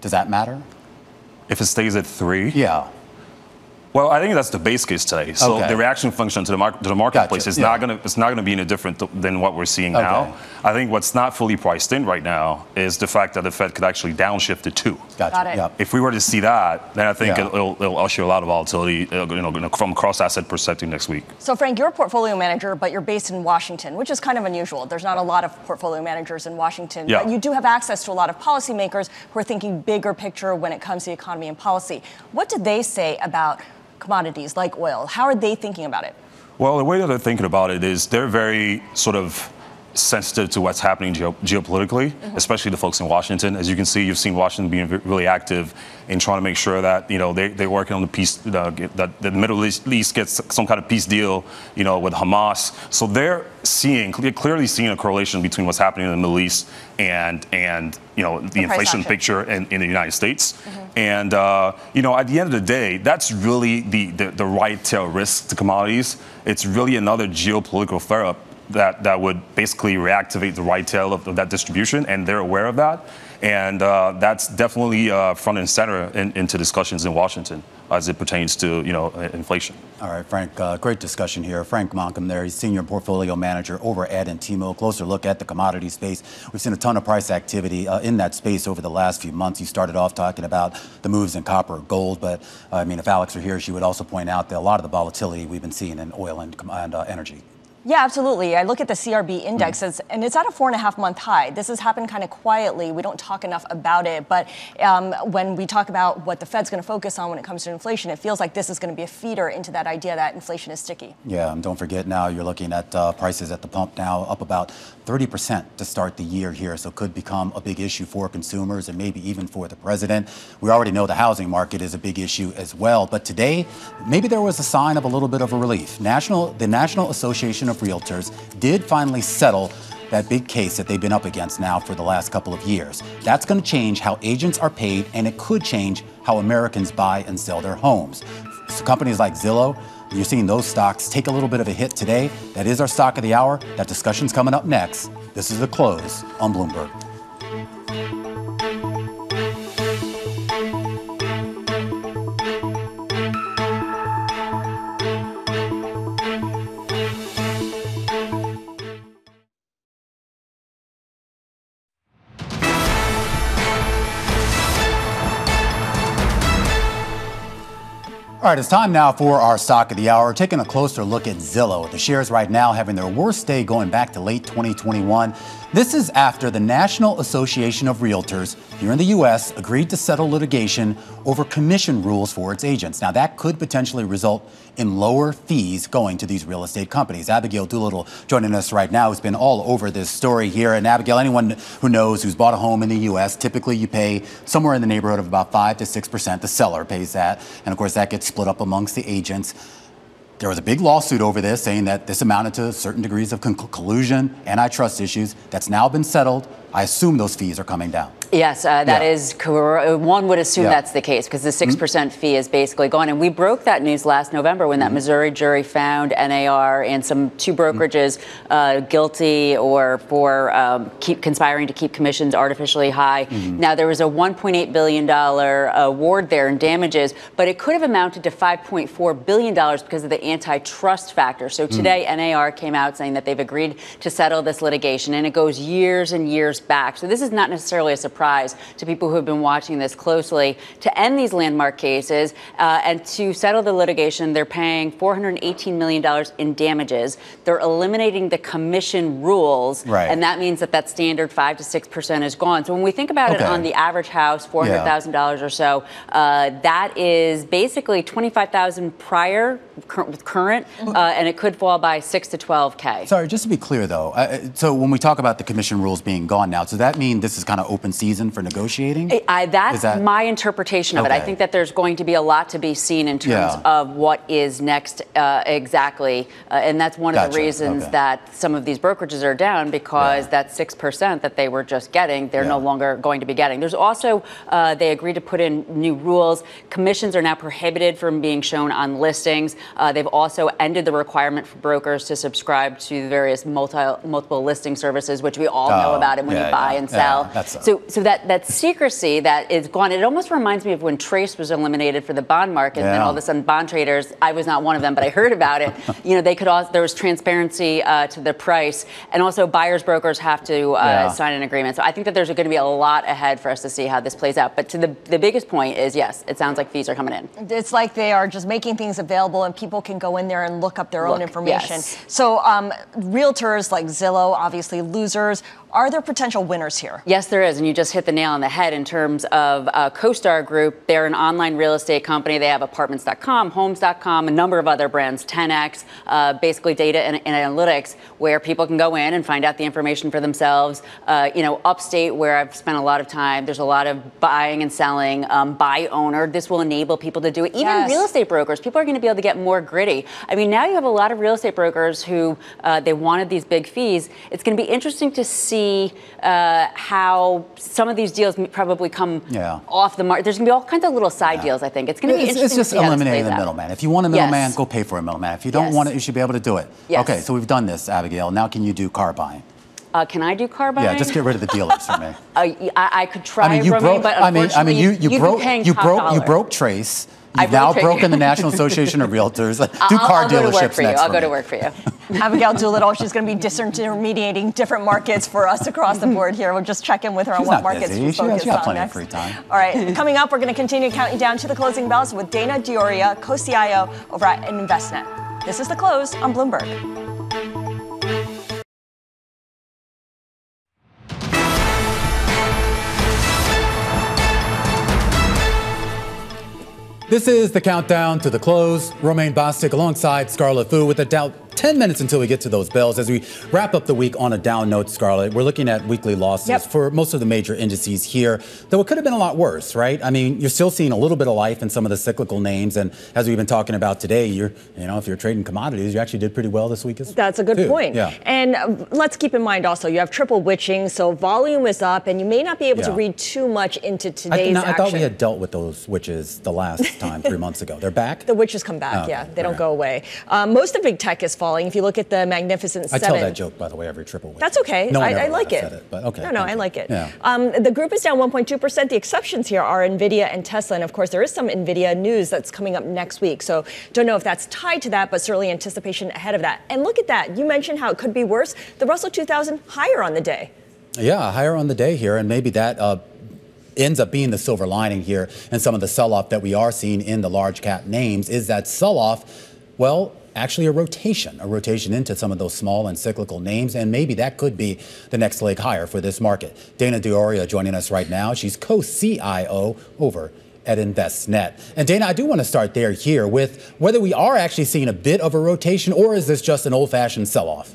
Does that matter? if it stays at three, Yeah. Well, I think that's the base case today. So Okay. the reaction function to the, mar- to the marketplace Gotcha, is yeah. not going to it's not going to be any different th- than what we're seeing Okay. now. I think what's not fully priced in right now is the fact that the Fed could actually downshift to two. Gotcha. Got it. Yep. If we were to see that, then I think Yeah. it'll, it'll usher a lot of volatility, uh, you know, from a cross-asset perspective next week. So, Frank, you're a portfolio manager, but you're based in Washington, which is kind of unusual. There's not a lot of portfolio managers in Washington, Yeah. but you do have access to a lot of policymakers who are thinking bigger picture when it comes to the economy and policy. What did they say about commodities like oil? How are they thinking about it? Well, the way that they're thinking about it is they're very sort of sensitive to what's happening geo- geopolitically, especially the folks in Washington. As you can see, you've seen Washington being really active in trying to make sure that you know they they're working on the peace uh, that the Middle East gets some kind of peace deal, you know, with Hamas. So they're seeing clearly seeing a correlation between what's happening in the Middle East and and you know the, price inflation picture in, in the United States. And uh, you know, at the end of the day, that's really the, the the right tail risk to commodities. It's really another geopolitical flare up that, that would basically reactivate the right tail of, of that distribution, and they're aware of that. And uh, that's definitely uh, front and center in, into discussions in Washington as it pertains to you know inflation. All right, Frank, uh, great discussion here. Frank Monkam there, he's senior portfolio manager over at Antimo. Closer look at the commodity space. We've seen a ton of price activity uh, in that space over the last few months. You started off talking about the moves in copper, gold, but I mean, if Alix were here, she would also point out that a lot of the volatility we've been seeing in oil and, and uh, energy. Yeah, absolutely. I look at the CRB indexes, and it's at a four and a half month high. This has happened kind of quietly. We don't talk enough about it, but um, when we talk about what the Fed's going to focus on when it comes to inflation, it feels like this is going to be a feeder into that idea that inflation is sticky. Yeah, and don't forget now you're looking at uh, prices at the pump now up about 30% to start the year here, so could become a big issue for consumers and maybe even for the president. We already know the housing market is a big issue as well, but today maybe there was a sign of a little bit of a relief. National, the National Association of Realtors did finally settle that big case that they've been up against now for the last couple of years. That's going to change how agents are paid, and it could change how Americans buy and sell their homes. So companies like Zillow, you're seeing those stocks take a little bit of a hit today. That is our stock of the hour. That discussion's coming up next. This is the close on Bloomberg. All right, it's time now for our stock of the hour. Taking a closer look at Zillow. The shares right now having their worst day going back to late 2021. This is after the National Association of Realtors here in the U.S. agreed to settle litigation over commission rules for its agents. Now, that could potentially result in lower fees going to these real estate companies. Abigail Doolittle joining us right now has been all over this story here. And Abigail, anyone who knows who's bought a home in the U.S., typically you pay somewhere in the neighborhood of about 5 to 6%. The seller pays that. And of course, that gets split up amongst the agents. There was a big lawsuit over this saying that this amounted to certain degrees of collusion, antitrust issues. That's now been settled. I assume those fees are coming down. Yes, uh, that Yeah. is cor- One would assume Yeah. that's the case because the 6% fee is basically gone. And we broke that news last November when that Missouri jury found NAR and some two brokerages uh, guilty or for um, keep conspiring to keep commissions artificially high. Now, there was a $1.8 billion award there in damages, but it could have amounted to $5.4 billion because of the antitrust factor. So today, NAR came out saying that they've agreed to settle this litigation, and it goes years and years back. So this is not necessarily a surprise to people who have been watching this closely. To end these landmark cases uh, and to settle the litigation, they're paying $418 million in damages. They're eliminating the commission rules, Right. and that means that that standard five to six percent is gone. So when we think about Okay. it on the average house, four hundred thousand dollars or so, uh, that is basically twenty-five thousand prior cur- with current, uh, and it could fall by six to twelve k. Sorry, just to be clear though, uh, so when we talk about the commission rules being gone now, does that mean this is kind of open season for negotiating? I, that's that- my interpretation of it. I think that there's going to be a lot to be seen in terms Yeah. of what is next uh, exactly, uh, and that's one of Gotcha. the reasons Okay. that some of these brokerages are down because Yeah. that six percent that they were just getting, they're no longer going to be getting. There's also uh, they agreed to put in new rules. Commissions are now prohibited from being shown on listings. Uh, they've also ended the requirement for brokers to subscribe to various multi multiple listing services, which we all know Oh, about it when yeah, you buy yeah. and sell. Yeah, that's, so so So that, that secrecy that is gone, it almost reminds me of when Trace was eliminated for the bond market. Yeah. And then all of a sudden, bond traders, I was not one of them, but I heard about it. *laughs* you know, they could also, there was transparency uh, to the price. And also, buyers brokers have to uh, yeah. sign an agreement. So I think that there's going to be a lot ahead for us to see how this plays out. But to the, the biggest point is yes, it sounds like fees are coming in. It's like they are just making things available and people can go in there and look up their look, own information. Yes. So um, realtors like Zillow, obviously losers. Are there potential winners here? Yes, there is. And you just hit the nail on the head in terms of uh, CoStar Group. They're an online real estate company. They have apartments.com, homes.com, a number of other brands, 10x, uh, basically data and, and, analytics, where people can go in and find out the information for themselves. Uh, you know, upstate, where I've spent a lot of time, there's a lot of buying and selling, um, buy owner. This will enable people to do it. Even yes. real estate brokers, people are going to be able to get more gritty. I mean, now you have a lot of real estate brokers who uh, they wanted these big fees. It's going to be interesting to see see uh, how some of these deals probably come yeah. off the market. There's going to be all kinds of little side yeah. deals. I think it's going to be it's, interesting. It's just eliminating the middleman. If you want a middleman, yes. go pay for a middleman. If you don't yes. want it, you should be able to do it. Yes. Okay, so we've done this, Abigail. Now can you do car buying? Uh, can I do car buying? Yeah, just get rid of the dealers for me. *laughs* Uh, I, I, could try, I mean, you broke, but I mean, I mean, you, you broke, you broke, you broke Trace. You've now broken the National Association of *laughs* Realtors. Do car I'll dealerships next. I'll go to work for you. *laughs* Abigail Doolittle, she's going to be disintermediating different markets for us across the board here. We'll just check in with her she's on what markets busy. she's she focused she got on plenty next. Of free time. All right, coming up, we're going to continue counting down to the closing bells with Dana D'Auria, co-CIO over at Envestnet. This is the close on Bloomberg. This is the countdown to the close. Romaine Bostick alongside Scarlet Fu with a doubt 10 minutes until we get to those bells. As we wrap up the week on a down note, Scarlet, we're looking at weekly losses yep. for most of the major indices here, though it could have been a lot worse, right? I mean, you're still seeing a little bit of life in some of the cyclical names. And as we've been talking about today, you're, you know, if you're trading commodities, you actually did pretty well this week as That's a good too. point. Yeah. And uh, let's keep in mind also, you have triple witching, so volume is up, and you may not be able yeah. to read too much into today's I, I thought we had dealt with those witches the last time, three *laughs* months ago. They're back? The witches come back, oh, yeah. They don't go away. Um, most of big tech is falling. If you look at the Magnificent Seven. I tell that joke, by the way, every triple week. That's okay. No I, I like it. it. But okay. No, no, I like it. Yeah. Um, the group is down 1.2%. The exceptions here are NVIDIA and Tesla. And of course, there is some NVIDIA news that's coming up next week. So don't know if that's tied to that, but certainly anticipation ahead of that. And look at that. You mentioned how it could be worse. The Russell 2000 higher on the day. Yeah, higher on the day here. And maybe that uh, ends up being the silver lining here and some of the sell off that we are seeing in the large cap names is that sell off, well, actually a rotation, a rotation into some of those small and cyclical names, and maybe that could be the next leg higher for this market. Dana D'Auria joining us right now. She's co-CIO over at Envestnet. And Dana, I do want to start there here with whether we are actually seeing a bit of a rotation or is this just an old-fashioned sell-off?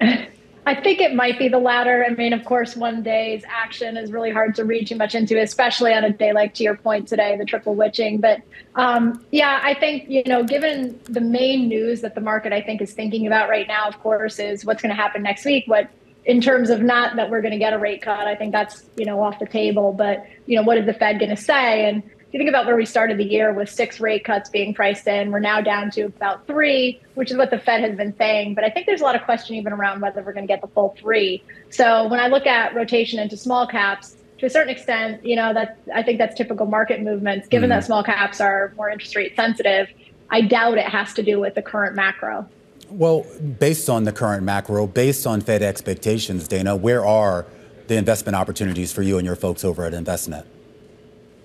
*laughs* I think it might be the latter. I mean, of course, one day's action is really hard to read too much into, especially on a day like to your point today, the triple witching. But um, yeah, I think, you know, given the main news that the market, I think, is thinking about right now, of course, is what's going to happen next week. What in terms of not that we're going to get a rate cut, I think that's, you know, off the table. But, you know, what is the Fed going to say? And you think about where we started the year with six rate cuts being priced in, we're now down to about three, which is what the Fed has been saying. But I think there's a lot of question even around whether we're going to get the full three. So when I look at rotation into small caps, to a certain extent, you know, that I think that's typical market movements. Given mm-hmm. that small caps are more interest rate sensitive, I doubt it has to do with the current macro. Well, based on the current macro, based on Fed expectations, Dana, where are the investment opportunities for you and your folks over at Envestnet?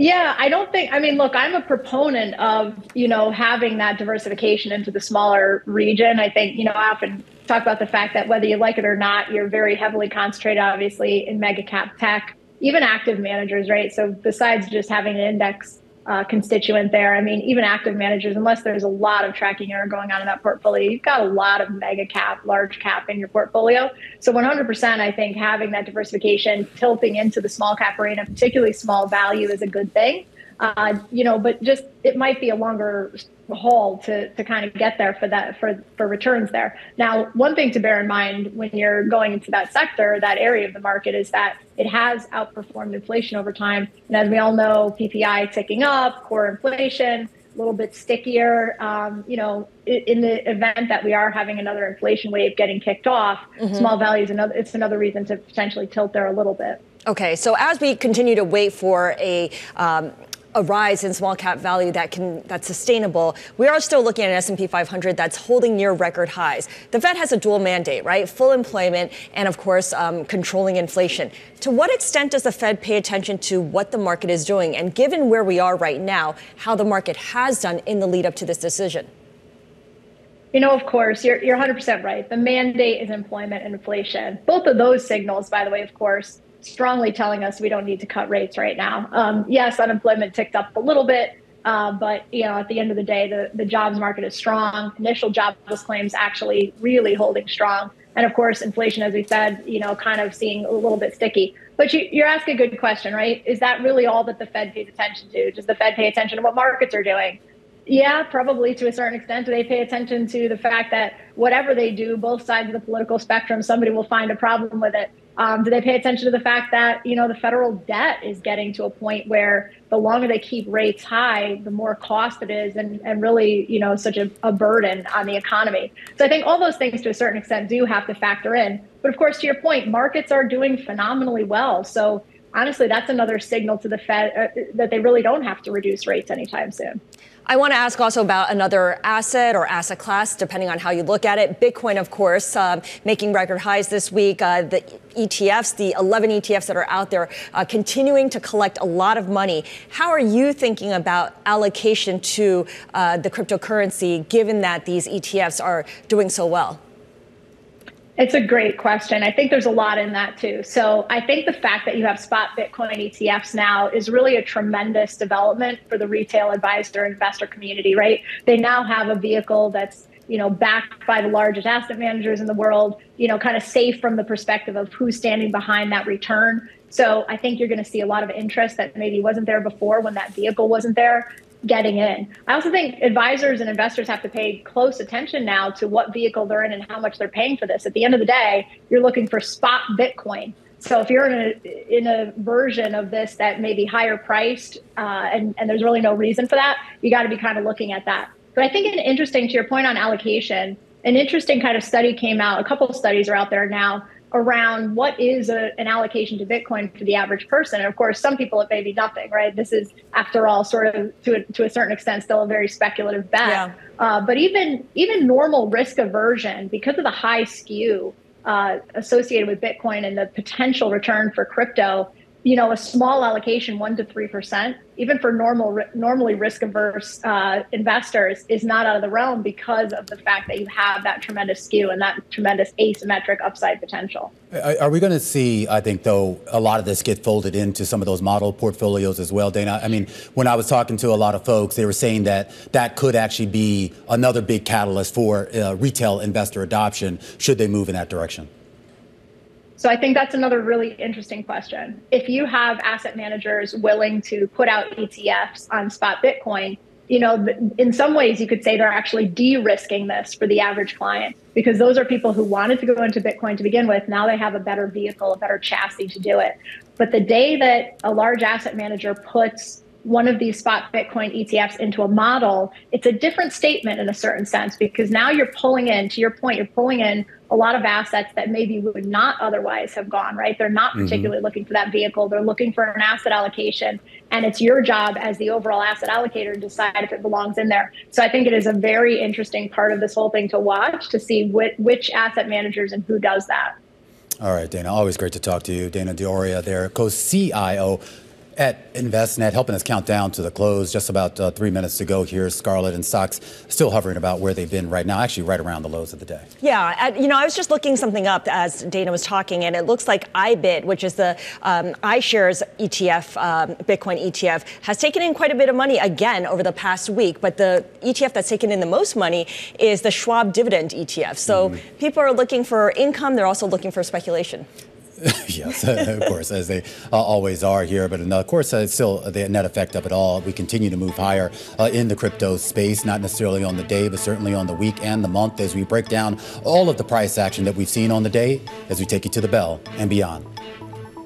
Yeah, I don't think. I mean, look, I'm a proponent of you know having that diversification into the smaller region. I think you know I often talk about the fact that whether you like it or not, you're very heavily concentrated, obviously, in mega cap tech, even active managers, right? So besides just having an index uh, constituent there. I mean, even active managers, unless there's a lot of tracking error going on in that portfolio, you've got a lot of mega cap, large cap in your portfolio. So 100%, I think having that diversification, tilting into the small cap arena, particularly small value, is a good thing. Uh, you know, but just it might be a longer haul to to kind of get there for that for for returns there. Now, one thing to bear in mind when you're going into that sector, that area of the market, is that it has outperformed inflation over time. And as we all know, PPI ticking up, core inflation a little bit stickier. Um, you know, in the event that we are having another inflation wave getting kicked off, mm-hmm. small values another it's another reason to potentially tilt there a little bit. Okay, so as we continue to wait for a um, a rise in small cap value that can that's sustainable, we are still looking at an S&P 500 that's holding near record highs. The Fed has a dual mandate, right? Full employment and, of course, um, controlling inflation. To what extent does the Fed pay attention to what the market is doing, and given where we are right now, how the market has done in the lead up to this decision? You know, of course, you're, you're 100% right. The mandate is employment and inflation. Both of those signals, by the way, of course, strongly telling us we don't need to cut rates right now. Um, yes, unemployment ticked up a little bit, uh, but you know, at the end of the day, the, the jobs market is strong. Initial jobless claims actually really holding strong, and of course, inflation, as we said, you know, kind of seeing a little bit sticky. But you, you're asking a good question, right? Is that really all that the Fed pays attention to? Does the Fed pay attention to what markets are doing? Yeah, probably to a certain extent. They pay attention to the fact that whatever they do, both sides of the political spectrum, somebody will find a problem with it? Um, do they pay attention to the fact that you know the federal debt is getting to a point where the longer they keep rates high, the more cost it is, and and really you know such a, a burden on the economy. So I think all those things to a certain extent do have to factor in. But of course, to your point, markets are doing phenomenally well. So honestly, that's another signal to the Fed uh, that they really don't have to reduce rates anytime soon. I want to ask also about another asset or asset class, depending on how you look at it. Bitcoin, of course, um, making record highs this week. Uh, the ETFs, the 11 ETFs that are out there, uh, continuing to collect a lot of money. How are you thinking about allocation to uh, the cryptocurrency, given that these ETFs are doing so well? It's a great question. I think there's a lot in that too. So I think the fact that you have spot Bitcoin ETFs now is really a tremendous development for the retail advisor investor community, right? They now have a vehicle that's you know backed by the largest asset managers in the world you know kind of safe from the perspective of who's standing behind that return so i think you're going to see a lot of interest that maybe wasn't there before when that vehicle wasn't there getting in. I also think advisors and investors have to pay close attention now to what vehicle they're in and how much they're paying for this. At the end of the day, you're looking for spot Bitcoin. So if you're in a in a version of this that may be higher priced uh, and and there's really no reason for that, you got to be kind of looking at that. But I think an interesting to your point on allocation, an interesting kind of study came out. A couple of studies are out there now around what is a, an allocation to Bitcoin for the average person. And of course, some people it may be nothing, right? This is, after all, sort of to a, to a certain extent, still a very speculative bet. Yeah. Uh, but even even normal risk aversion, because of the high skew uh, associated with Bitcoin and the potential return for crypto, you know, a small allocation, one to three percent, even for normal, normally risk averse uh, investors, is not out of the realm because of the fact that you have that tremendous skew and that tremendous asymmetric upside potential. Are we going to see? I think, though, a lot of this get folded into some of those model portfolios as well, Dana. I mean, when I was talking to a lot of folks, they were saying that that could actually be another big catalyst for uh, retail investor adoption should they move in that direction. So I think that's another really interesting question. If you have asset managers willing to put out ETFs on spot Bitcoin, you know, in some ways you could say they're actually de-risking this for the average client because those are people who wanted to go into Bitcoin to begin with. Now they have a better vehicle, a better chassis to do it. But the day that a large asset manager puts one of these spot Bitcoin ETFs into a model, it's a different statement in a certain sense because now you're pulling in, to your point, you're pulling in a lot of assets that maybe would not otherwise have gone, right? They're not mm-hmm. particularly mm-hmm. looking for that vehicle. They're looking for an asset allocation. And it's your job as the overall asset allocator to decide if it belongs in there. So I think it is a very interesting part of this whole thing to watch to see which, which asset managers and who does that. All right, Dana, always great to talk to you. Dana D'Auria there, co-CIO at Envestnet, helping us count down to the close. Just about uh, three minutes to go here. Scarlet and stocks still hovering about where they've been right now, actually right around the lows of the day. Yeah, you know, I was just looking something up as Dana was talking, and it looks like IBIT, which is the um, iShares ETF, um, Bitcoin ETF, has taken in quite a bit of money again over the past week. But the ETF that's taken in the most money is the Schwab Dividend ETF. So mm. people are looking for income, they're also looking for speculation. *laughs* yes, *laughs* of course, as they uh, always are here. But of course, uh, it's still the net effect of it all. We continue to move higher uh, in the crypto space, not necessarily on the day, but certainly on the week and the month as we break down all of the price action that we've seen on the day as we take you to the bell and beyond.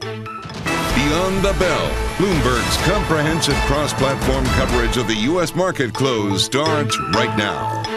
Beyond the Bell, Bloomberg's comprehensive cross platform coverage of the U.S. market close starts right now.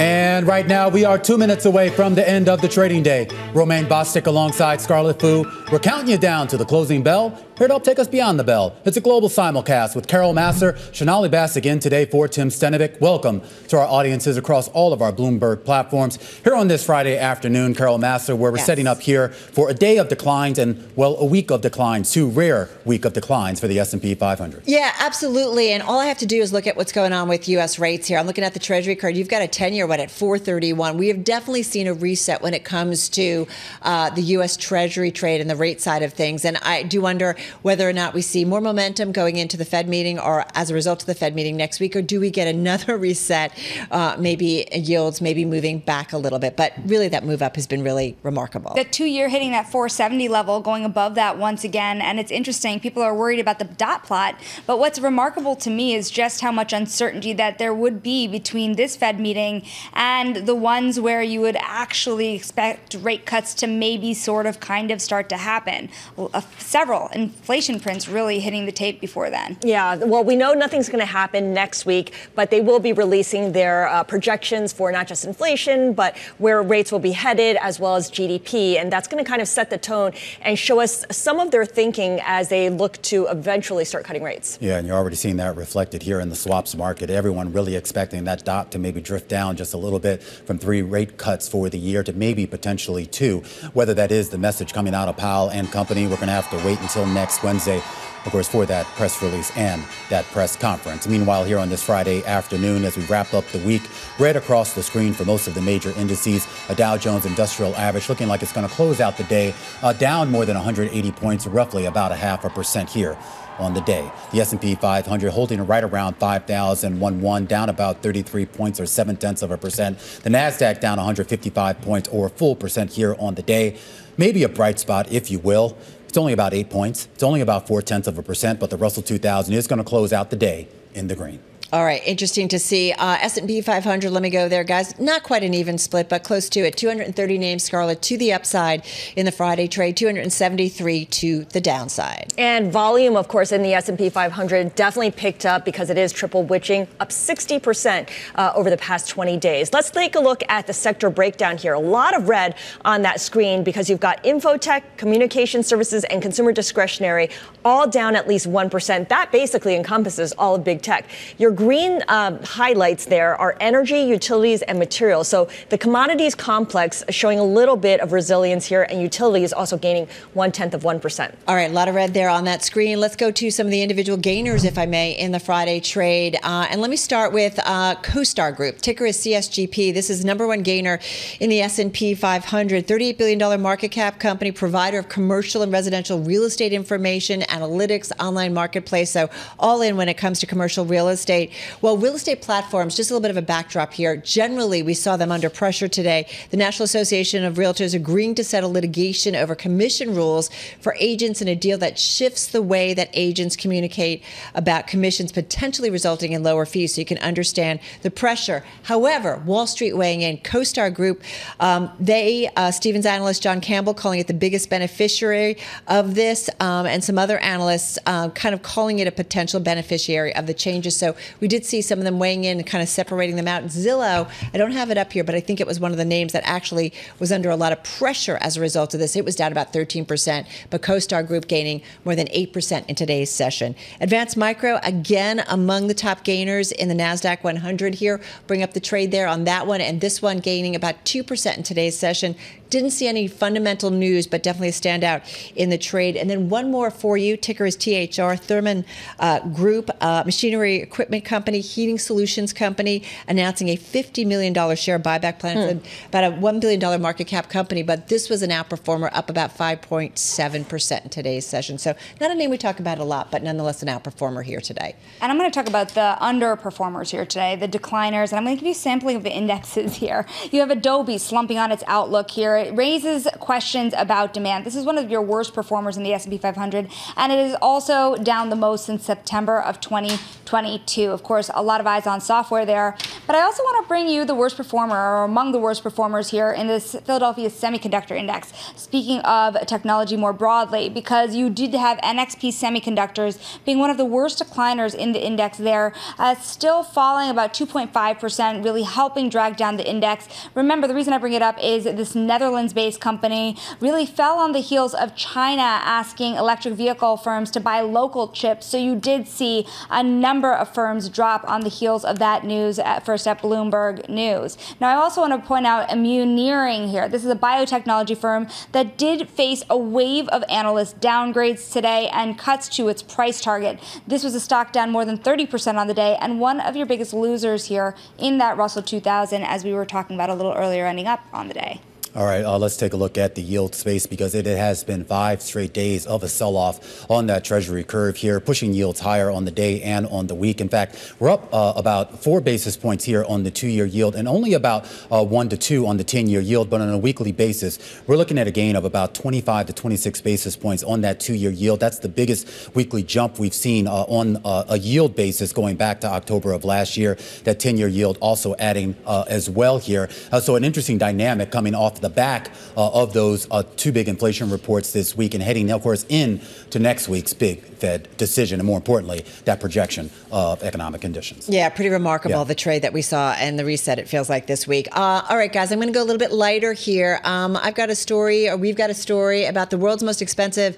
And right now, we are two minutes away from the end of the trading day. Romaine Bostick alongside Scarlet Fu. We're counting you down to the closing bell. Here to help take us beyond the bell. It's a global simulcast with Carol Massar, Shanali Bass again today for Tim Stenovec. Welcome to our audiences across all of our Bloomberg platforms. Here on this Friday afternoon, Carol Massar, where we're yes. setting up here for a day of declines and, well, a week of declines, two rare week of declines for the S&P 500. Yeah, absolutely. And all I have to do is look at what's going on with U.S. rates here. I'm looking at the Treasury card. You've got a 10-year one at 431. We have definitely seen a reset when it comes to uh, the U.S. Treasury trade and the rate side of things. And I do wonder whether or not we see more momentum going into the Fed meeting or as a result of the Fed meeting next week, or do we get another *laughs* reset, uh, maybe yields maybe moving back a little bit? But really, that move up has been really remarkable. The two year hitting that 470 level, going above that once again. And it's interesting, people are worried about the dot plot. But what's remarkable to me is just how much uncertainty that there would be between this Fed meeting and the ones where you would actually expect rate cuts to maybe sort of kind of start to happen. Uh, several inflation prints really hitting the tape before then. Yeah, well, we know nothing's going to happen next week, but they will be releasing their uh, projections for not just inflation, but where rates will be headed, as well as GDP. And that's going to kind of set the tone and show us some of their thinking as they look to eventually start cutting rates. Yeah, and you're already seeing that reflected here in the swaps market. Everyone really expecting that dot to maybe drift down just a little bit from three rate cuts for the year to maybe potentially two. Whether that is the message coming out of Powell and company, we're going to have to wait until next Wednesday of course, for that press release and that press conference. Meanwhile, here on this Friday afternoon, as we wrap up the week, right across the screen for most of the major indices, a Dow Jones Industrial Average looking like it's going to close out the day uh, down more than 180 points, roughly about a half a percent here on the day. The S&P 500 holding right around 5,001, down about 33 points or 7 tenths of a percent. The Nasdaq down 155 points or a full percent here on the day. Maybe a bright spot, if you will. It's only about eight points. It's only about four tenths of a percent, but the Russell 2000 is going to close out the day in the green. All right, interesting to see. Uh, S&P 500, let me go there, guys. Not quite an even split, but close to it. 230 names, Scarlet, to the upside in the Friday trade. 273 to the downside. And volume, of course, in the S&P 500 definitely picked up because it is triple witching, up 60% uh, over the past 20 days. Let's take a look at the sector breakdown here. A lot of red on that screen because you've got infotech, communication services, and consumer discretionary all down at least 1%. That basically encompasses all of big tech. Your green uh, highlights there are energy, utilities, and materials. So the commodities complex showing a little bit of resilience here, and utilities also gaining one tenth of 1%. All right, a lot of red there on that screen. Let's go to some of the individual gainers, if I may, in the Friday trade. Uh, and let me start with uh, CoStar Group. Ticker is CSGP. This is number one gainer in the S&P 500. $38 billion market cap company, provider of commercial and residential real estate information, analytics, online marketplace. So all in when it comes to commercial real estate. Well, real estate platforms, just a little bit of a backdrop here. Generally, we saw them under pressure today. The National Association of Realtors agreeing to settle litigation over commission rules for agents in a deal that shifts the way that agents communicate about commissions, potentially resulting in lower fees. So you can understand the pressure. However, Wall Street weighing in, CoStar Group, um, they, uh, Stephens analyst John Campbell calling it the biggest beneficiary of this, um, and some other analysts uh, kind of calling it a potential beneficiary of the changes. So we did see some of them weighing in and kind of separating them out. Zillow, I don't have it up here, but I think it was one of the names that actually was under a lot of pressure as a result of this. It was down about 13%, but CoStar Group gaining more than 8% in today's session. Advanced Micro, again, among the top gainers in the NASDAQ 100 here. Bring up the trade there on that one, and this one gaining about 2% in today's session. Didn't see any fundamental news, but definitely a standout in the trade. And then one more for you. Ticker is THR, Thermon uh, Group, uh, machinery equipment company, heating solutions company, announcing a $50 million share buyback plan. Mm. about a $1 billion market cap company, but this was an outperformer, up about 5.7% in today's session. So not a name we talk about a lot, but nonetheless an outperformer here today. And I'm going to talk about the underperformers here today, the decliners, and I'm going to give you a sampling of the indexes *laughs* here. You have Adobe slumping on its outlook here it raises questions about demand. This is one of your worst performers in the S&P 500, and it is also down the most since September of 2020. 2022. Of course, a lot of eyes on software there. But I also want to bring you the worst performer, or among the worst performers here in this Philadelphia Semiconductor Index. Speaking of technology more broadly, because you did have NXP Semiconductors being one of the worst decliners in the index there, uh, still falling about 2.5%, really helping drag down the index. Remember, the reason I bring it up is this Netherlands based company really fell on the heels of China asking electric vehicle firms to buy local chips. So you did see a number of firms drop on the heels of that news at first at Bloomberg News. Now, I also want to point out Immuneering here. This is a biotechnology firm that did face a wave of analyst downgrades today and cuts to its price target. This was a stock down more than 30% on the day and one of your biggest losers here in that Russell 2000, as we were talking about a little earlier, ending up on the day. All right, uh, let's take a look at the yield space because it, has been five straight days of a sell off on that Treasury curve here, pushing yields higher on the day and on the week. In fact, we're up uh, about four basis points here on the two year yield and only about uh, one to two on the 10 year yield. But on a weekly basis, we're looking at a gain of about 25 to 26 basis points on that two year yield. That's the biggest weekly jump we've seen uh, on uh, a yield basis going back to October of last year. That 10 year yield also adding uh, as well here. so, an interesting dynamic coming off the back uh, of those uh, two big inflation reports this week and heading, of course, in to next week's big Fed decision, and more importantly, that projection of economic conditions. Yeah, pretty remarkable yeah. the trade that we saw and the reset. It feels like this week. Uh, all right, guys, I'm going to go a little bit lighter here. Um, I've got a story, or we've got a story about the world's most expensive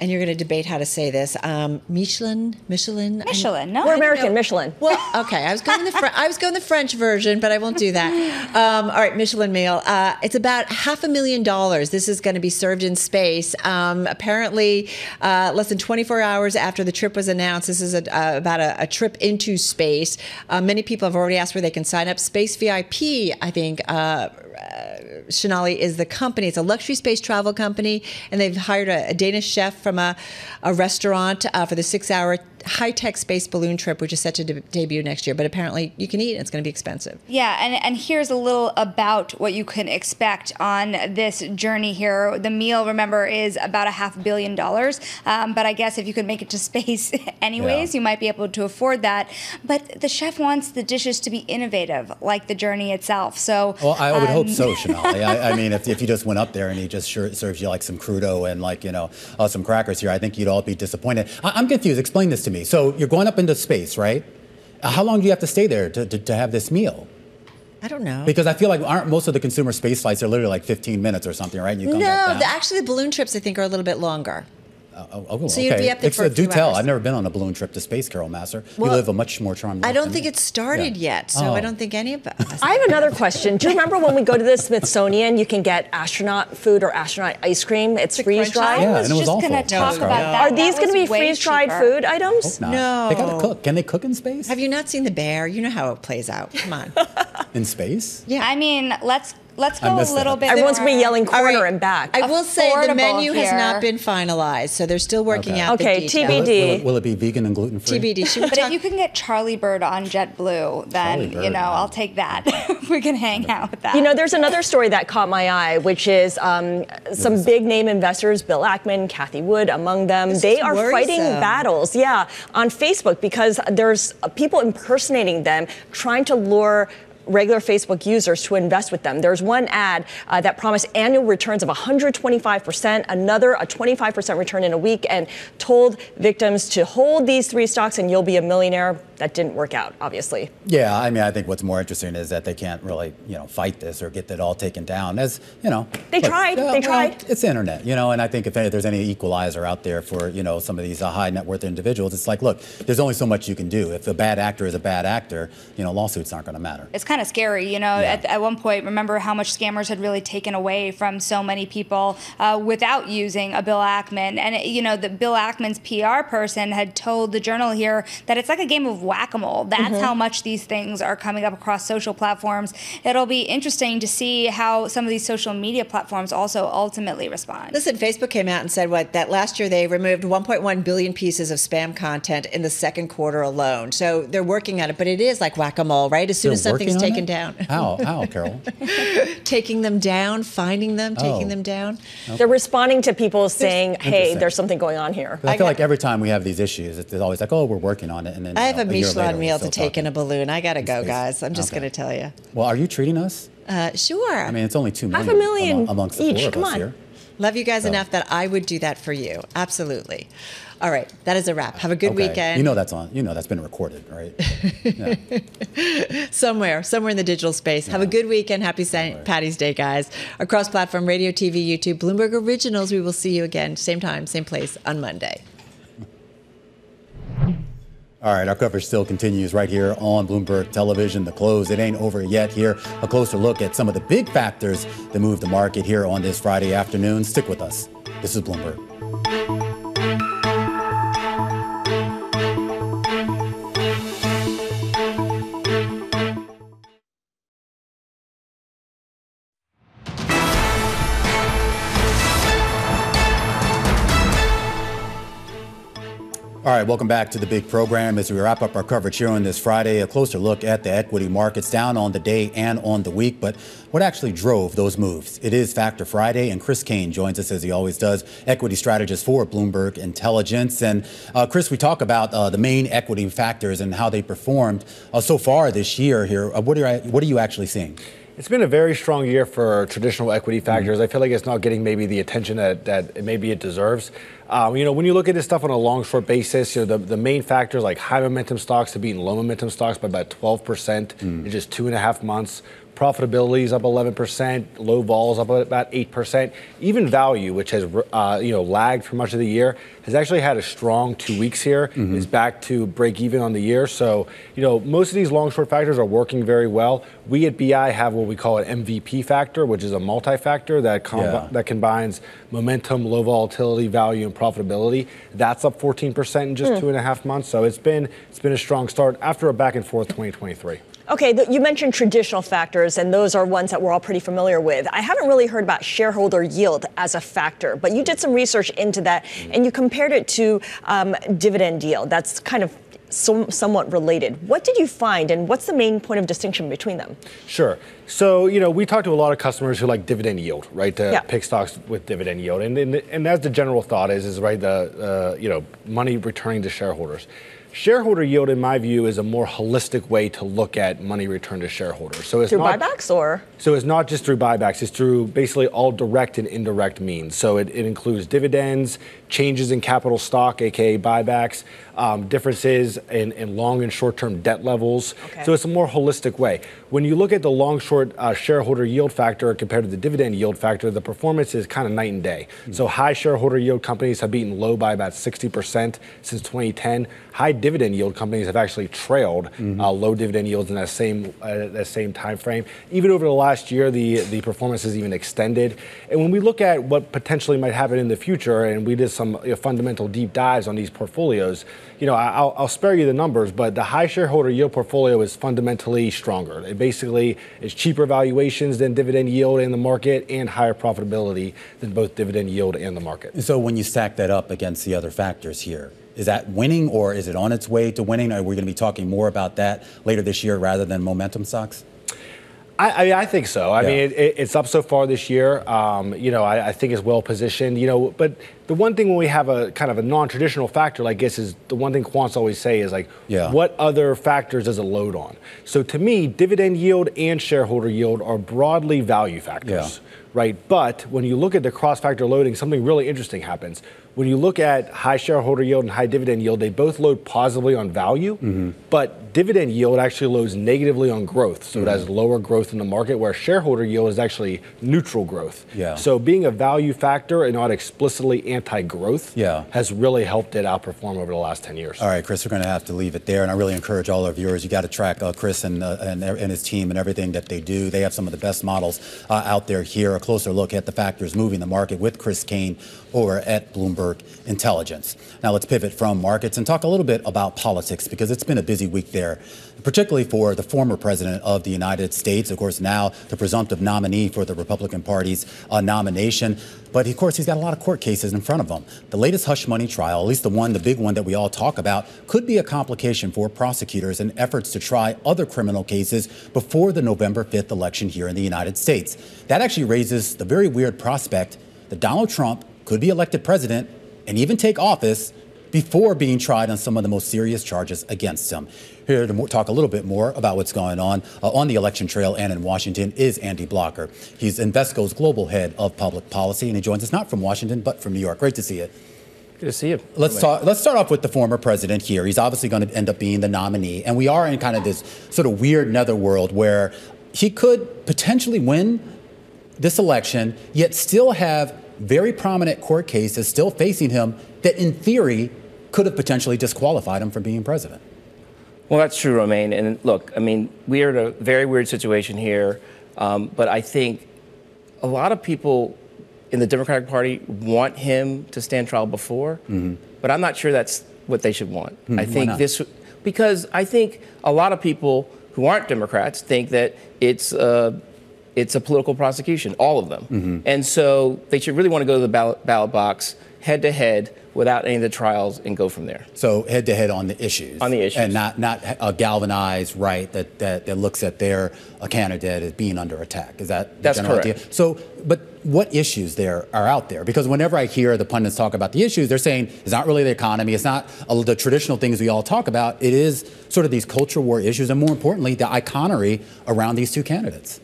and you're going to debate how to say this. Um, Michelin, Michelin, Michelin. No, we're American. Michelin. Well, okay. I was going the Fr- I was going the French version, but I won't do that. Um, all right, Michelin meal. Uh, it's about half a million dollars. This is going to be served in space. Um, apparently, uh, less than 24 hours after the trip was announced. This is a, uh, about a, a, trip into space. Uh, many people have already asked where they can sign up. Space VIP, I think uh, Shanali is the company. It's a luxury space travel company, and they've hired a, a Danish chef from a, a restaurant uh, for the six hour high tech space balloon trip, which is set to de- debut next year. But apparently, you can eat, and it's going to be expensive. Yeah, and, and here's a little about what you can expect on this journey here. The meal, remember, is about a half billion dollars. Um, but I guess if you could make it to space *laughs* anyways, yeah. you might be able to afford that. But the chef wants the dishes to be innovative, like the journey itself. So, well, I would um, hope so, *laughs* Shanali. I, I, mean, if, if you just went up there and he just sure, serves you like some crudo and like you know uh, some crackers here, I think you'd all be disappointed. I, I'm confused. Explain this to me. So you're going up into space, right? Uh, how long do you have to stay there to, to, to have this meal? I don't know. Because I feel like aren't most of the consumer space flights are literally like 15 minutes or something, right? no, the, actually the balloon trips I think are a little bit longer. Oh, oh, oh, so okay. you'd be up there for Do tell. Hours. I've never been on a balloon trip to space, Carol Massar. Well, you live a much more charming life. I don't think it's started yeah. yet, so oh. I don't think any of us. I have another question. Do you remember when we go to the Smithsonian, you can get astronaut food or astronaut ice cream? It's freeze dried. Yeah, and it was just going to talk about that. Are these going to be freeze dried food items? No. They got to cook. Can they cook in space? Have you not seen The Bear? You know how it plays out. Come on. *laughs* in space? Yeah. I mean, let's let's go a little that. bit. Everyone's gonna be yelling corner right. and back. I will say the menu here. has not been finalized, so they're still working okay. out. Okay, TBD. Will it, will, it, will it, be vegan and gluten free? TBD. but if you can get Charlie Bird on JetBlue, then Bird, you know man. I'll take that. *laughs* we can hang out with that. You know, there's another story that caught my eye, which is um, some big name investors, Bill Ackman, Cathie Wood, among them. This they are worrisome. fighting battles, yeah, on Facebook because there's people impersonating them, trying to lure regular Facebook users to invest with them. There's one ad uh, that promised annual returns of 125%, another a 25% return in a week, and told victims to hold these three stocks and you'll be a millionaire that didn't work out, obviously. Yeah, I mean, I think what's more interesting is that they can't really, you know, fight this or get it all taken down. As you know, they look, tried. Uh, they tried. Well, it's the internet, you know, and I think if there's any equalizer out there for you know some of these uh, high net worth individuals, it's like, look, there's only so much you can do. If a bad actor is a bad actor, you know, lawsuits aren't going to matter. It's kind of scary, you know. Yeah. At, at, one point, remember how much scammers had really taken away from so many people uh, without using a Bill Ackman, and you know, the Bill Ackman's PR person had told the Journal here that it's like a game of whack-a-mole. That's mm-hmm. how much these things are coming up across social platforms. It'll be interesting to see how some of these social media platforms also ultimately respond. Listen, Facebook came out and said what that last year they removed 1.1 billion pieces of spam content in the second quarter alone. So they're working on it, but it is like whack-a-mole, right? As soon they're as something's taken it? down. How? How, Carol? *laughs* taking them down, finding them, taking Oh. them down. They're responding to people saying, hey, there's something going on here. 'Cause I feel like every time we have these issues, it's always like, oh, we're working on it. And then I you have know, a year Michelin meal to still take in a balloon. I gotta go, guys. I'm just Okay. gonna tell you. Well, are you treating us? Uh, sure. I mean, it's only two Half a million among- amongst the each, four of come us on. here. Love you guys enough that I would do that for you. Absolutely. All right, that is a wrap. Have a good Okay. weekend. You know that's on. You know that's been recorded, right? *laughs* somewhere, somewhere in the digital space. Have a good weekend. Happy St. Patty's Day, guys. Across platform, radio, TV, YouTube, Bloomberg Originals. We will see you again, same time, same place on Monday. All right, our coverage still continues right here on Bloomberg Television. The close, it ain't over yet here. A closer look at some of the big factors that move the market here on this Friday afternoon. Stick with us. This is Bloomberg. Right, welcome back to the big program. As we wrap up our coverage here on this Friday, a closer look at the equity markets down on the day and on the week. But what actually drove those moves? It is Factor Friday, and Chris Cain joins us as he always does, equity strategist for Bloomberg Intelligence. And uh, Chris, we talk about uh, the main equity factors and how they performed uh, so far this year. Here, uh, what are what are you actually seeing? It's been a very strong year for traditional equity factors. I feel like it's not getting maybe the attention that, that maybe it deserves. Um, you know, when you look at this stuff on a long short basis, you know, the, the main factors like high momentum stocks have beaten low momentum stocks by about 12% in just two and a half months. Profitability is up 11%, low vols up about 8%. Even value, which has uh, you know lagged for much of the year, has actually had a strong two weeks here. Is back to break even on the year. So you know most of these long short factors are working very well. We at BI have what we call an MVP factor, which is a multi-factor that com- Yeah. that combines momentum, low volatility, value, and profitability. That's up 14% in just Hmm. two and a half months. So it's been it's been a strong start after a back and forth 2023. Okay, you mentioned traditional factors, and those are ones that we're all pretty familiar with. I haven't really heard about shareholder yield as a factor, but you did some research into that, and you compared it to um, dividend yield. That's kind of some, somewhat related. What did you find, and what's the main point of distinction between them? Sure. So, you know, we talk to a lot of customers who like dividend yield, right? To Yeah. pick stocks with dividend yield. And, and, and as the general thought is, is right, the, uh, you know, money returning to shareholders. Shareholder yield, in my view, is a more holistic way to look at money returned to shareholders. So it's Through not, buybacks, or so it's not just through buybacks, it's through basically all direct and indirect means. So it, it includes dividends, changes in capital stock, aka buybacks, um, differences in, in long and short term debt levels. Okay. So it's a more holistic way. When you look at the long short uh, shareholder yield factor compared to the dividend yield factor, the performance is kind of night and day. So high shareholder yield companies have beaten low by about 60% since 2010. High dividend yield companies have actually trailed uh, low dividend yields in that same uh, that same time frame. Even over the last year, the the performance has even extended. And when we look at what potentially might happen in the future, and we did some you know, fundamental deep dives on these portfolios, you know, I'll, I'll spare you the numbers, but the high shareholder yield portfolio is fundamentally stronger. It basically is cheaper valuations than dividend yield in the market and higher profitability than both dividend yield and the market. So when you stack that up against the other factors here, is that winning or is it on its way to winning? Are we going to be talking more about that later this year rather than momentum stocks? I, I, mean, I think so. I Yeah. mean, it, it, it's up so far this year. Um, you know, I, I think it's well positioned. You know, but the one thing when we have a kind of a non-traditional factor like this is the one thing quants always say is like, Yeah. what other factors does it load on? So to me, dividend yield and shareholder yield are broadly value factors, right? But when you look at the cross-factor loading, something really interesting happens. When you look at high shareholder yield and high dividend yield, they both load positively on value, Mm-hmm. but dividend yield actually loads negatively on growth. So Mm-hmm. it has lower growth in the market, where shareholder yield is actually neutral growth. Yeah. So being a value factor and not explicitly anti-growth Yeah. has really helped it outperform over the last 10 years. All right, Chris, we're going to have to leave it there. And I really encourage all our viewers, you got to track uh, Chris and, uh, and, and his team and everything that they do. They have some of the best models uh, out there here. A closer look at the factors moving the market with Chris Cain over at Bloomberg Intelligence. Now let's pivot from markets and talk a little bit about politics because it's been a busy week there, particularly for the former president of the United States, of course, now the presumptive nominee for the Republican Party's uh, nomination. But of course, he's got a lot of court cases in front front of him. The latest hush money trial, at least the one, the big one that we all talk about, could be a complication for prosecutors in efforts to try other criminal cases before the November 5th election here in the United States. That actually raises the very weird prospect that Donald Trump could be elected president and even take office before being tried on some of the most serious charges against him. Here to talk a little bit more about what's going on uh, on the election trail and in Washington is Andy Blocker. He's Invesco's global head of public policy, and he joins us not from Washington, but from New York. Great to see you. Good to see you. Let's talk. Let's start off with the former president here. He's obviously going to end up being the nominee, and we are in kind of this sort of weird netherworld where he could potentially win this election, yet still have very prominent court cases still facing him that, in theory, could have potentially disqualified him from being president. Well, that's true, Romaine. And look, I mean, we are in a very weird situation here, um, but I think a lot of people in the Democratic Party want him to stand trial before, mm-hmm. but I'm not sure that's what they should want. Mm-hmm. I think this because I think a lot of people who aren't Democrats think that it's uh, it's a political prosecution, all of them, mm-hmm. and so they should really want to go to the ballot, ballot box head to head without any of the trials and go from there. So head to head on the issues. On the issues. And not not a galvanized right that, that, that looks at their a candidate as being under attack. Is that That's correct. Idea? So but what issues there are out there? Because whenever I hear the pundits talk about the issues, they're saying it's not really the economy, it's not the traditional things we all talk about. It is sort of these culture war issues, and more importantly, the iconery around these two candidates.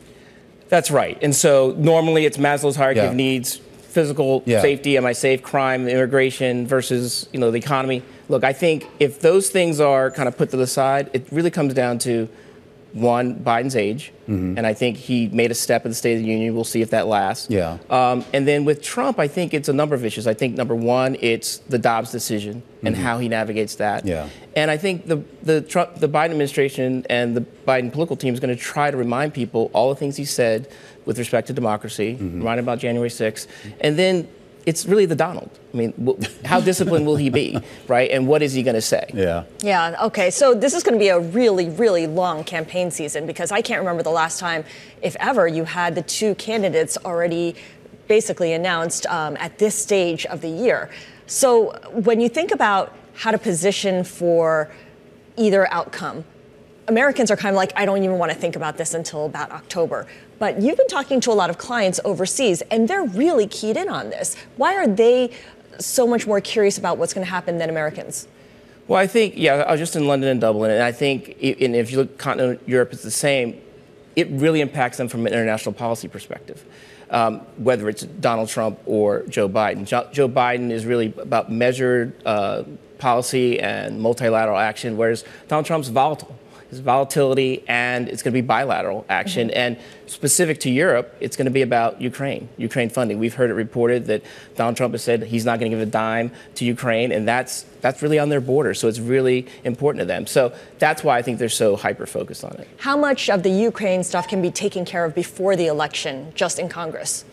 That's right. And so normally it's Maslow's hierarchy yeah. of needs physical yeah. safety, am I safe, crime, immigration versus you know the economy. Look, I think if those things are kind of put to the side, it really comes down to one, Biden's age, mm-hmm. and I think he made a step in the State of the Union. We'll see if that lasts. Yeah. Um, and then with Trump, I think it's a number of issues. I think number one, it's the Dobbs decision mm-hmm. and how he navigates that. Yeah. And I think the the Trump, the Biden administration and the Biden political team is going to try to remind people all the things he said with respect to democracy, mm-hmm. remind about January 6th, and then it's really the Donald. I mean, how disciplined will he be, *laughs* right? And what is he going to say? Yeah. Yeah. Okay. So this is going to be a really, really long campaign season because I can't remember the last time, if ever, you had the two candidates already basically announced um, at this stage of the year. So when you think about how to position for either outcome, Americans are kind of like, I don't even want to think about this until about October. But you've been talking to a lot of clients overseas, and they're really keyed in on this. Why are they so much more curious about what's going to happen than Americans? Well, I think, yeah, I was just in London and Dublin, and I think, and if you look continental Europe, it's the same. It really impacts them from an international policy perspective. Um, whether it's Donald Trump or Joe Biden. Jo- Joe Biden is really about measured uh, policy and multilateral action, whereas Donald Trump's volatile volatility, and it's going to be bilateral action. Mm-hmm. And specific to Europe, it's going to be about Ukraine, Ukraine funding. We've heard it reported that Donald Trump has said he's not going to give a dime to Ukraine, and that's that's really on their border. So it's really important to them. So that's why I think they're so hyper focused on it. How much of the Ukraine stuff can be taken care of before the election, just in Congress?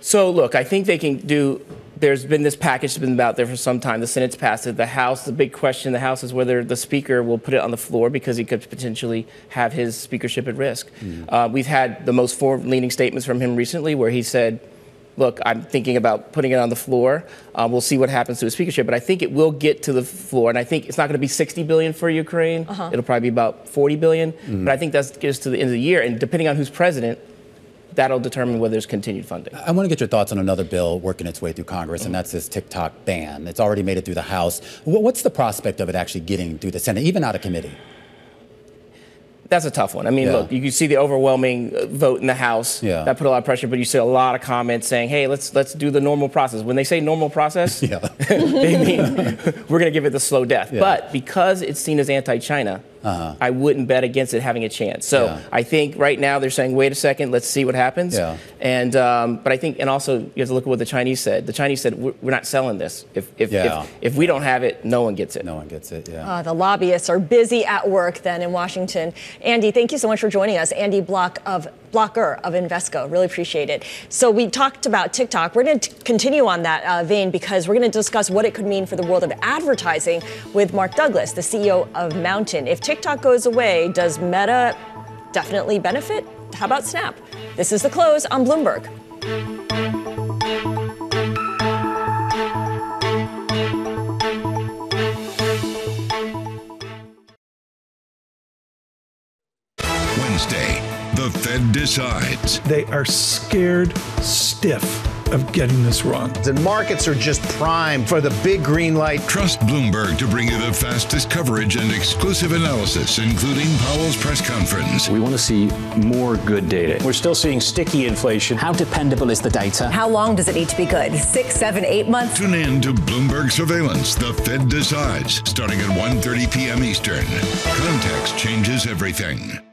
So look, I think they can do there's been this package that's been out there for some time. The Senate's passed it. The House, the big question in the House is whether the Speaker will put it on the floor because he could potentially have his speakership at risk. Mm. Uh, we've had the most forward-leaning statements from him recently where he said, look, I'm thinking about putting it on the floor. Uh, we'll see what happens to his speakership, but I think it will get to the floor, and I think it's not going to be 60 billion for Ukraine. Uh-huh. It'll probably be about 40 billion, mm. but I think that gets to the end of the year, and depending on who's president, that'll determine whether there's continued funding. I want to get your thoughts on another bill working its way through Congress, and that's this TikTok ban. It's already made it through the House. What's the prospect of it actually getting through the Senate, even out of committee? That's a tough one. I mean, yeah. look, you can see the overwhelming uh, vote in the House. Yeah. That put a lot of pressure, but you see a lot of comments saying, "Hey, let's let's do the normal process." When they say normal process, *laughs* yeah. *laughs* they mean *laughs* we're going to give it the slow death. But because it's seen as anti-China, uh-huh. I wouldn't bet against it having a chance. So yeah. I think right now they're saying, wait a second, let's see what happens. Yeah. And um, but I think, and also you have to look at what the Chinese said. The Chinese said, we're, we're not selling this. If if, yeah. if, if we don't have it, no one gets it. No one gets it. Yeah. Uh, the lobbyists are busy at work then in Washington. Andy, thank you so much for joining us. Andy Block of Blocker of Invesco. Really appreciate it. So we talked about TikTok. We're going to continue on that uh, vein because we're going to discuss what it could mean for the world of advertising with Mark Douglas, the CEO of Mountain. If TikTok goes away, does Meta definitely benefit? How about Snap? This is the close on Bloomberg. Fed. They are scared stiff of getting this wrong. The markets are just primed for the big green light. Trust Bloomberg to bring you the fastest coverage and exclusive analysis, including Powell's press conference. We want to see more good data. We're still seeing sticky inflation. How dependable is the data? How long does it need to be good? Six, seven, eight months? Tune in to Bloomberg Surveillance. The Fed decides, starting at 1:30 p.m. Eastern. Context changes everything.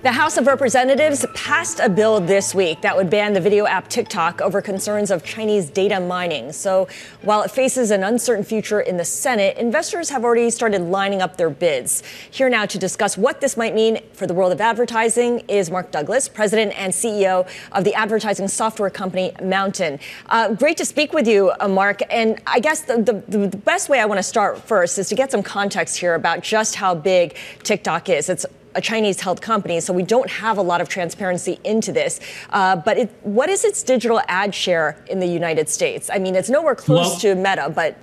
The House of Representatives passed a bill this week that would ban the video app TikTok over concerns of Chinese data mining. So while it faces an uncertain future in the Senate, investors have already started lining up their bids. Here now to discuss what this might mean for the world of advertising is Mark Douglas, president and CEO of the advertising software company Mountain. Uh, great to speak with you, uh, Mark. And I guess the, the, the best way I want to start first is to get some context here about just how big TikTok is. It's a Chinese held company, so we don't have a lot of transparency into this. Uh, but it, what is its digital ad share in the United States? I mean, it's nowhere close Well- to Meta, but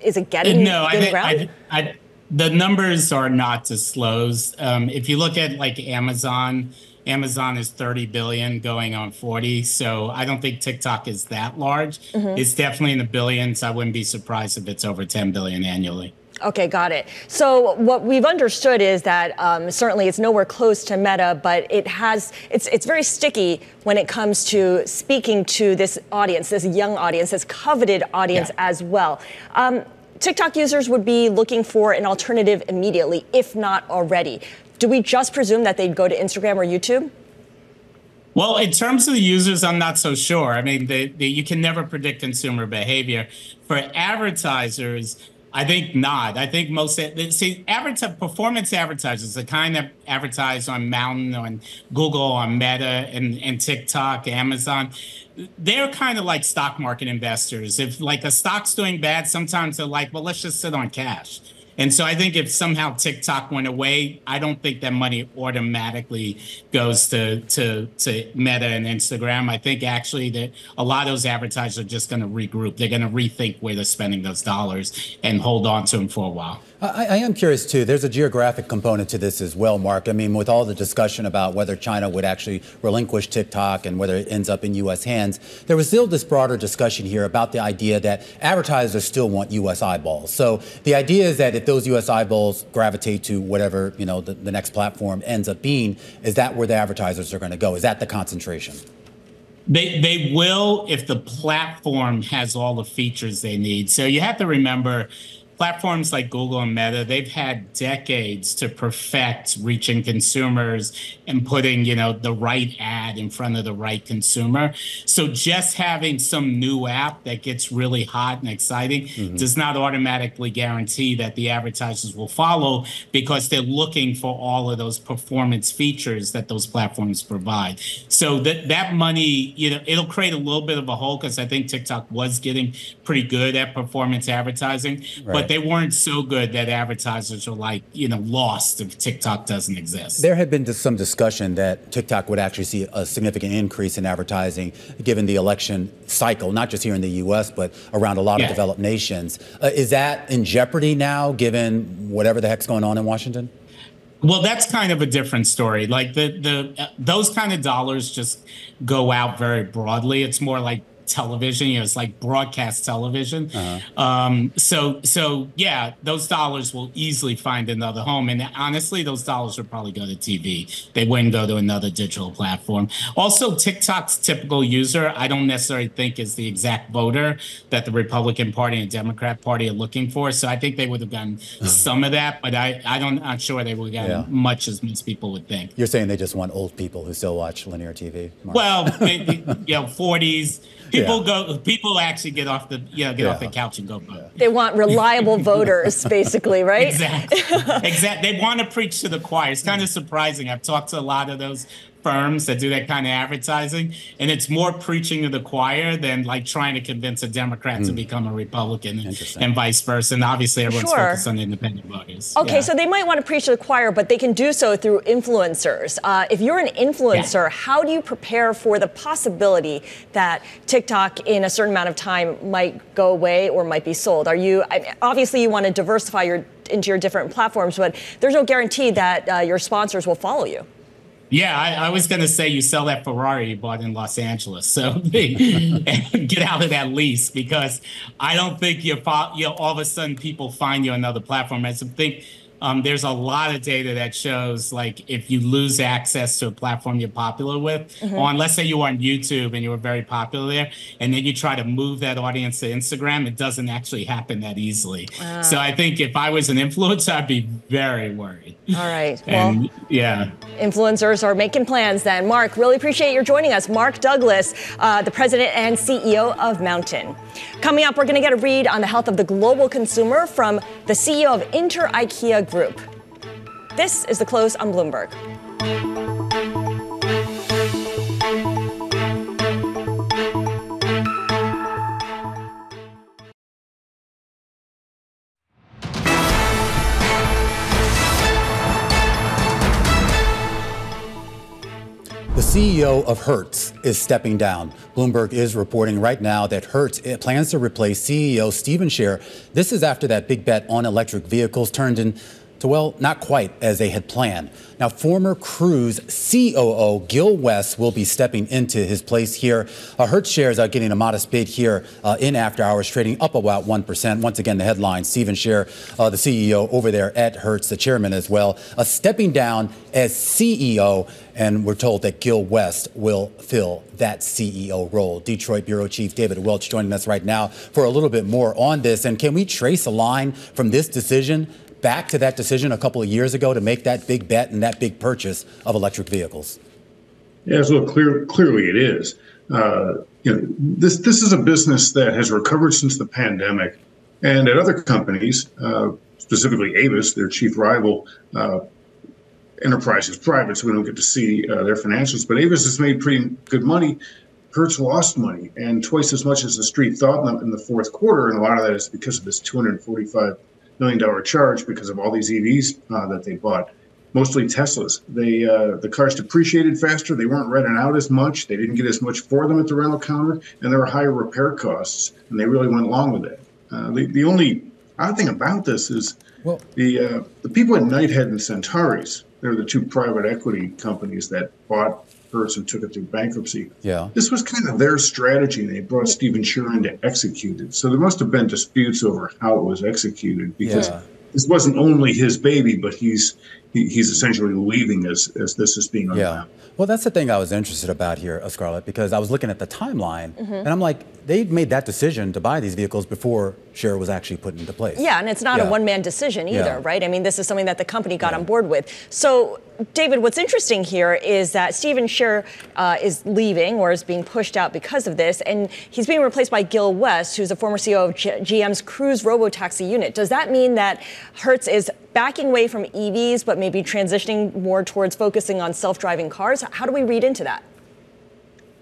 is it getting, no, I think ground? I, I, the numbers are not disclosed. Um, if you look at like Amazon, Amazon is 30 billion going on 40. So I don't think TikTok is that large. Mhm. It's definitely in the billions. I wouldn't be surprised if it's over 10 billion annually. Okay, got it. So what we've understood is that um, certainly it's nowhere close to Meta, but it has it's it's very sticky when it comes to speaking to this audience, this young audience, this coveted audience as well. Um, TikTok users would be looking for an alternative immediately, if not already. Do we just presume that they'd go to Instagram or YouTube? Well, in terms of the users, I'm not so sure. I mean, you can never predict consumer behavior. For advertisers, I think not. I think most see advertise performance advertisers, the kind that advertise on Mountain, on Google, on Meta, and, and TikTok, Amazon. They're kind of like stock market investors. If like a stock's doing bad, sometimes they're like, well, let's just sit on cash. And so I think if somehow TikTok went away, I don't think that money automatically goes to to to Meta and Instagram. I think actually that a lot of those advertisers are just going to regroup. They're going to rethink where they're spending those dollars and hold on to them for a while. I, I am curious too. There's a geographic component to this as well, Mark. I mean, with all the discussion about whether China would actually relinquish TikTok and whether it ends up in U.S. hands, there was still this broader discussion here about the idea that advertisers still want U.S. eyeballs. So the idea is that if those U.S. eyeballs gravitate to whatever you know the, the next platform ends up being, is that where the advertisers are going to go? Is that the concentration? They they will if the platform has all the features they need. So you have to remember platforms like Google and Meta, they've had decades to perfect reaching consumers and putting, you know, the right ad in front of the right consumer. So just having some new app that gets really hot and exciting Mhm. does not automatically guarantee that the advertisers will follow because they're looking for all of those performance features that those platforms provide. So that that money, you know, it'll create a little bit of a hole because I think TikTok was getting pretty good at performance advertising, Right. but they weren't so good that advertisers are like, you know, lost if TikTok doesn't exist. There had been some discussion that TikTok would actually see a significant increase in advertising given the election cycle, not just here in the U.S., but around a lot Yeah. of developed nations. Uh, is that in jeopardy now, given whatever the heck's going on in Washington? Well, that's kind of a different story. Like the the uh, those kind of dollars just go out very broadly. It's more like television. You know, it's like broadcast television. Um, so so yeah, those dollars will easily find another home. And honestly, those dollars would probably go to TV. They wouldn't go to another digital platform. Also, TikTok's typical user, I don't necessarily think is the exact voter that the Republican Party and Democrat Party are looking for. So I think they would have gotten some of that, but I I don't not sure they would have gotten Yeah. much as most people would think. You're saying they just want old people who still watch linear TV? Mark. Well, maybe, you know, forties. People Yeah. go. People actually get off the you know get off the couch and go vote. They want reliable *laughs* voters, basically, right? Exactly. *laughs* exactly. They want to preach to the choir. It's kind of surprising. I've talked to a lot of those firms that do that kind of advertising, and it's more preaching to the choir than like trying to convince a Democrat to Hmm. become a Republican, and, and vice versa. And obviously, everyone's Sure. focused on the independent voters. Okay, so they might want to preach to the choir, but they can do so through influencers. Uh, if you're an influencer, how do you prepare for the possibility that TikTok in a certain amount of time might go away or might be sold? Are you I, obviously you want to diversify your into your different platforms, but there's no guarantee that uh, your sponsors will follow you. Yeah, I, I was going to say you sell that Ferrari you bought in Los Angeles, so *laughs* *laughs* get out of that lease because I don't think you fo- you all of a sudden people find you on another platform. I think um, there's a lot of data that shows like if you lose access to a platform you're popular with, Mhm. on let's say you were on YouTube and you were very popular there, and then you try to move that audience to Instagram, it doesn't actually happen that easily. Ah. So I think if I was an influencer, I'd be very worried. All right. *laughs* Well, yeah. influencers are making plans then. Mark, really appreciate your joining us. Mark Douglas, uh, the president and CEO of Mountain. Coming up, we're going to get a read on the health of the global consumer from the CEO of Inter IKEA Group. This is the close on Bloomberg. The CEO of Hertz is stepping down. Bloomberg is reporting right now that Hertz plans to replace CEO Stephen Scherr. This is after that big bet on electric vehicles turned into, well, not quite as they had planned. Now, former Cruise COO Gil West will be stepping into his place here. Uh, Hertz shares are getting a modest bid here uh, in after hours, trading up about 1%. Once again, the headline Stephen Scherr, uh, the CEO over there at Hertz, the chairman as well, uh, stepping down as CEO. And we're told that Gil West will fill that CEO role. Detroit Bureau Chief David Welch joining us right now for a little bit more on this. And can we trace a line from this decision back to that decision a couple of years ago to make that big bet and that big purchase of electric vehicles? Yeah, so clear, clearly it is. Uh, you know, this this is a business that has recovered since the pandemic, and at other companies, uh, specifically Avis, their chief rival, uh, Enterprise is private, so we don't get to see uh, their financials. But Avis has made pretty good money. Hertz lost money, and twice as much as the street thought in the fourth quarter. And a lot of that is because of this 245 million dollar charge because of all these EVs uh, that they bought mostly Teslas. They uh, the cars depreciated faster. They weren't rented out as much. They didn't get as much for them at the rental counter, and there were higher repair costs. And they really went along with it. Uh, the the only odd thing about this is well, the uh, the people at Knighthead and Certares. They're the two private equity companies that bought Hertz and took it through bankruptcy. Yeah. This was kind of their strategy. They brought Stephen Scherr in to execute it. So there must have been disputes over how it was executed because Yeah. this wasn't only his baby, but he's he, he's essentially leaving as as this is being unwound. Yeah. Well, that's the thing I was interested about here, uh, Scarlet, because I was looking at the timeline Mhm. and I'm like, they made that decision to buy these vehicles before Scherr was actually put into place. Yeah, and it's not a one man decision either, Yeah. right? I mean, this is something that the company got on board with. So, David, what's interesting here is that Stephen Scherr uh, is leaving or is being pushed out because of this, and he's being replaced by Gil West, who's a former CEO of G- GM's Cruise Robotaxi unit. Does that mean that Hertz is backing away from EVs, but maybe transitioning more towards focusing on self driving cars? How do we read into that?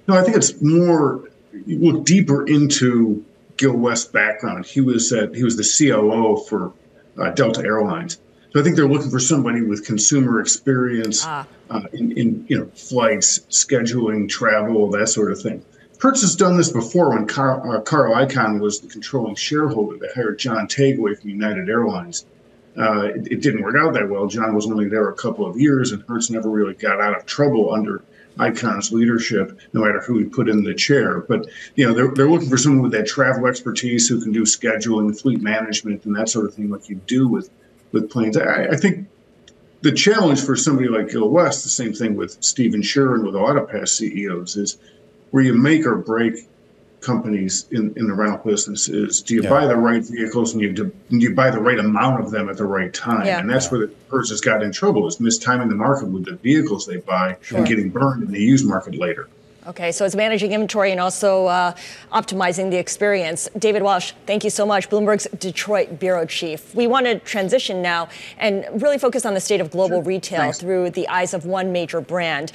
No, I think it's more you look deeper into Gil West's background. He was at, he was the COO for uh, Delta Airlines. So I think they're looking for somebody with consumer experience uh, in, in you know flights, scheduling, travel, that sort of thing. Hertz has done this before when Carl, uh, Carl Icahn was the controlling shareholder. They hired John Tague from United Airlines. Uh, it, it didn't work out that well. John was only there a couple of years, and Hertz never really got out of trouble under Icahn's leadership, no matter who he put in the chair. But you know, they're, they're looking for someone with that travel expertise who can do scheduling, fleet management, and that sort of thing, like you do with with planes. I, I think the challenge for somebody like Gil West, the same thing with Stephen Scherr and with a lot of past CEOs, is where you make or break companies in, in the rental business is do you Yeah. buy the right vehicles and you do, do you buy the right amount of them at the right time Yeah. and that's where the Hertz has got in trouble is mistiming the market with the vehicles they buy Sure. and getting burned in the used market later Okay, so it's managing inventory and also uh, optimizing the experience. David Welch, thank you so much, Bloomberg's Detroit bureau chief. We want to transition now and really focus on the state of global retail through the eyes of one major brand.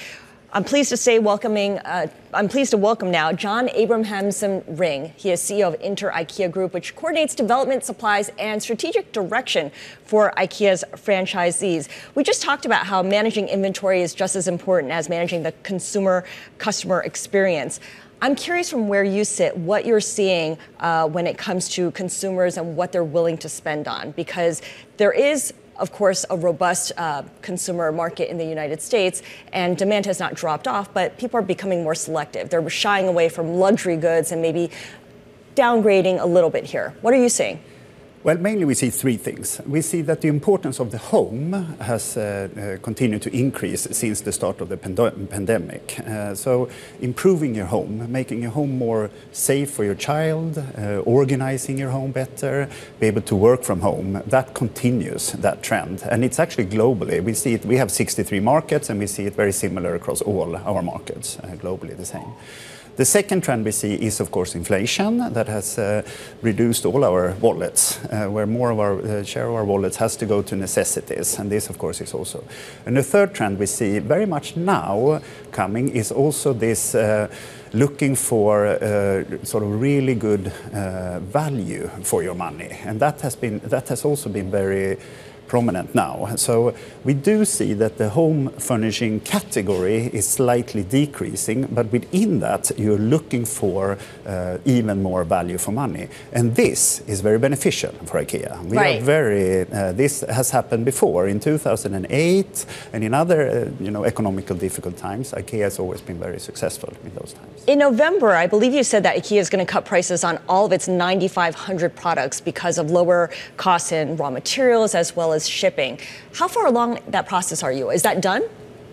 I'm pleased to say welcoming. Uh, I'm pleased to welcome now Jon Abrahamsson Ring. He is CEO of Inter IKEA Group, which coordinates development, supplies, and strategic direction for IKEA's franchisees. We just talked about how managing inventory is just as important as managing the consumer customer experience. I'm curious from where you sit, what you're seeing uh, when it comes to consumers and what they're willing to spend on, because there is of course, a robust uh, consumer market in the United States, and demand has not dropped off, but people are becoming more selective. They're shying away from luxury goods and maybe downgrading a little bit here. What are you seeing? Well, mainly we see three things. We see that the importance of the home has uh, uh, continued to increase since the start of the pand- pandemic. Uh, so, improving your home, making your home more safe for your child, uh, organizing your home better, be able to work from home, that continues that trend. And it's actually globally. We see it, we have 63 markets, and we see it very similar across all our markets, uh, globally the same. The second trend we see is, of course, inflation that has uh, reduced all our wallets, uh, where more of our uh, share of our wallets has to go to necessities. And this, of course, is also. And the third trend we see very much now coming is also this looking for uh, sort of really good uh, value for your money. And that has, been, that has also been very prominent now. So we do see that the home furnishing category is slightly decreasing, but within that, you're looking for uh, even more value for money. And this is very beneficial for IKEA. We Right. are very, uh, this has happened before in 2008 and in other uh, you know, economical difficult times. IKEA has always been very successful in those times. In November, I believe you said that IKEA is going to cut prices on all of its 9,500 products because of lower costs in raw materials as well as shipping. How far along that process are you? Is that done?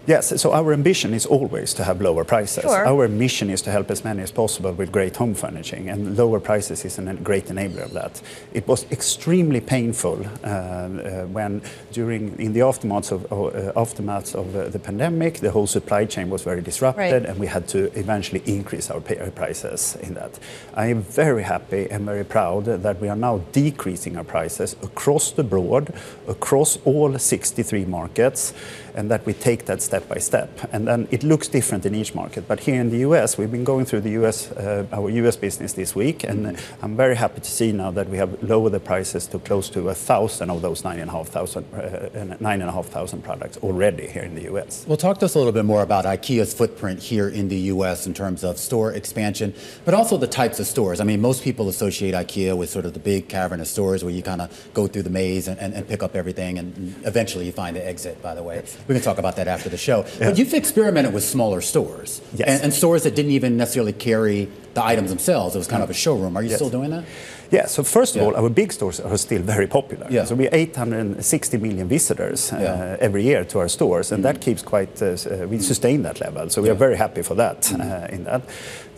Yes, so our ambition is always to have lower prices. Sure. Our mission is to help as many as possible with great home furnishing, and lower prices is a great enabler of that. It was extremely painful uh, uh, when, during in the aftermath of, uh, aftermath of uh, the pandemic, the whole supply chain was very disrupted, Right. and we had to eventually increase our pay- our prices in that. I am very happy and very proud that we are now decreasing our prices across the board, across all 63 markets, and that we take that step by step. And then it looks different in each market. But here in the US, we've been going through the US, uh, our US business this week, and I'm very happy to see now that we have lowered the prices to close to a thousand of those nine and a half thousand, uh, nine and a half thousand products already here in the US. Well, talk to us a little bit more about IKEA's footprint here in the U.S. in terms of store expansion, but also the types of stores. I mean, most people associate IKEA with sort of the big cavernous stores where you kind of go through the maze and, and, and pick up everything, and eventually you find the exit, by the way. We can talk about that after the show. But you've experimented with smaller stores Yes. and, and stores that didn't even necessarily carry the items themselves. It was kind of a showroom. Are you Yes. still doing that? Yeah, so first of Yeah. all, our big stores are still very popular. Yeah. So we have 860 million visitors uh, Yeah. Every year to our stores, and that keeps quite, uh, uh, we sustain that level. So we are very happy for that Mm-hmm. uh, in that.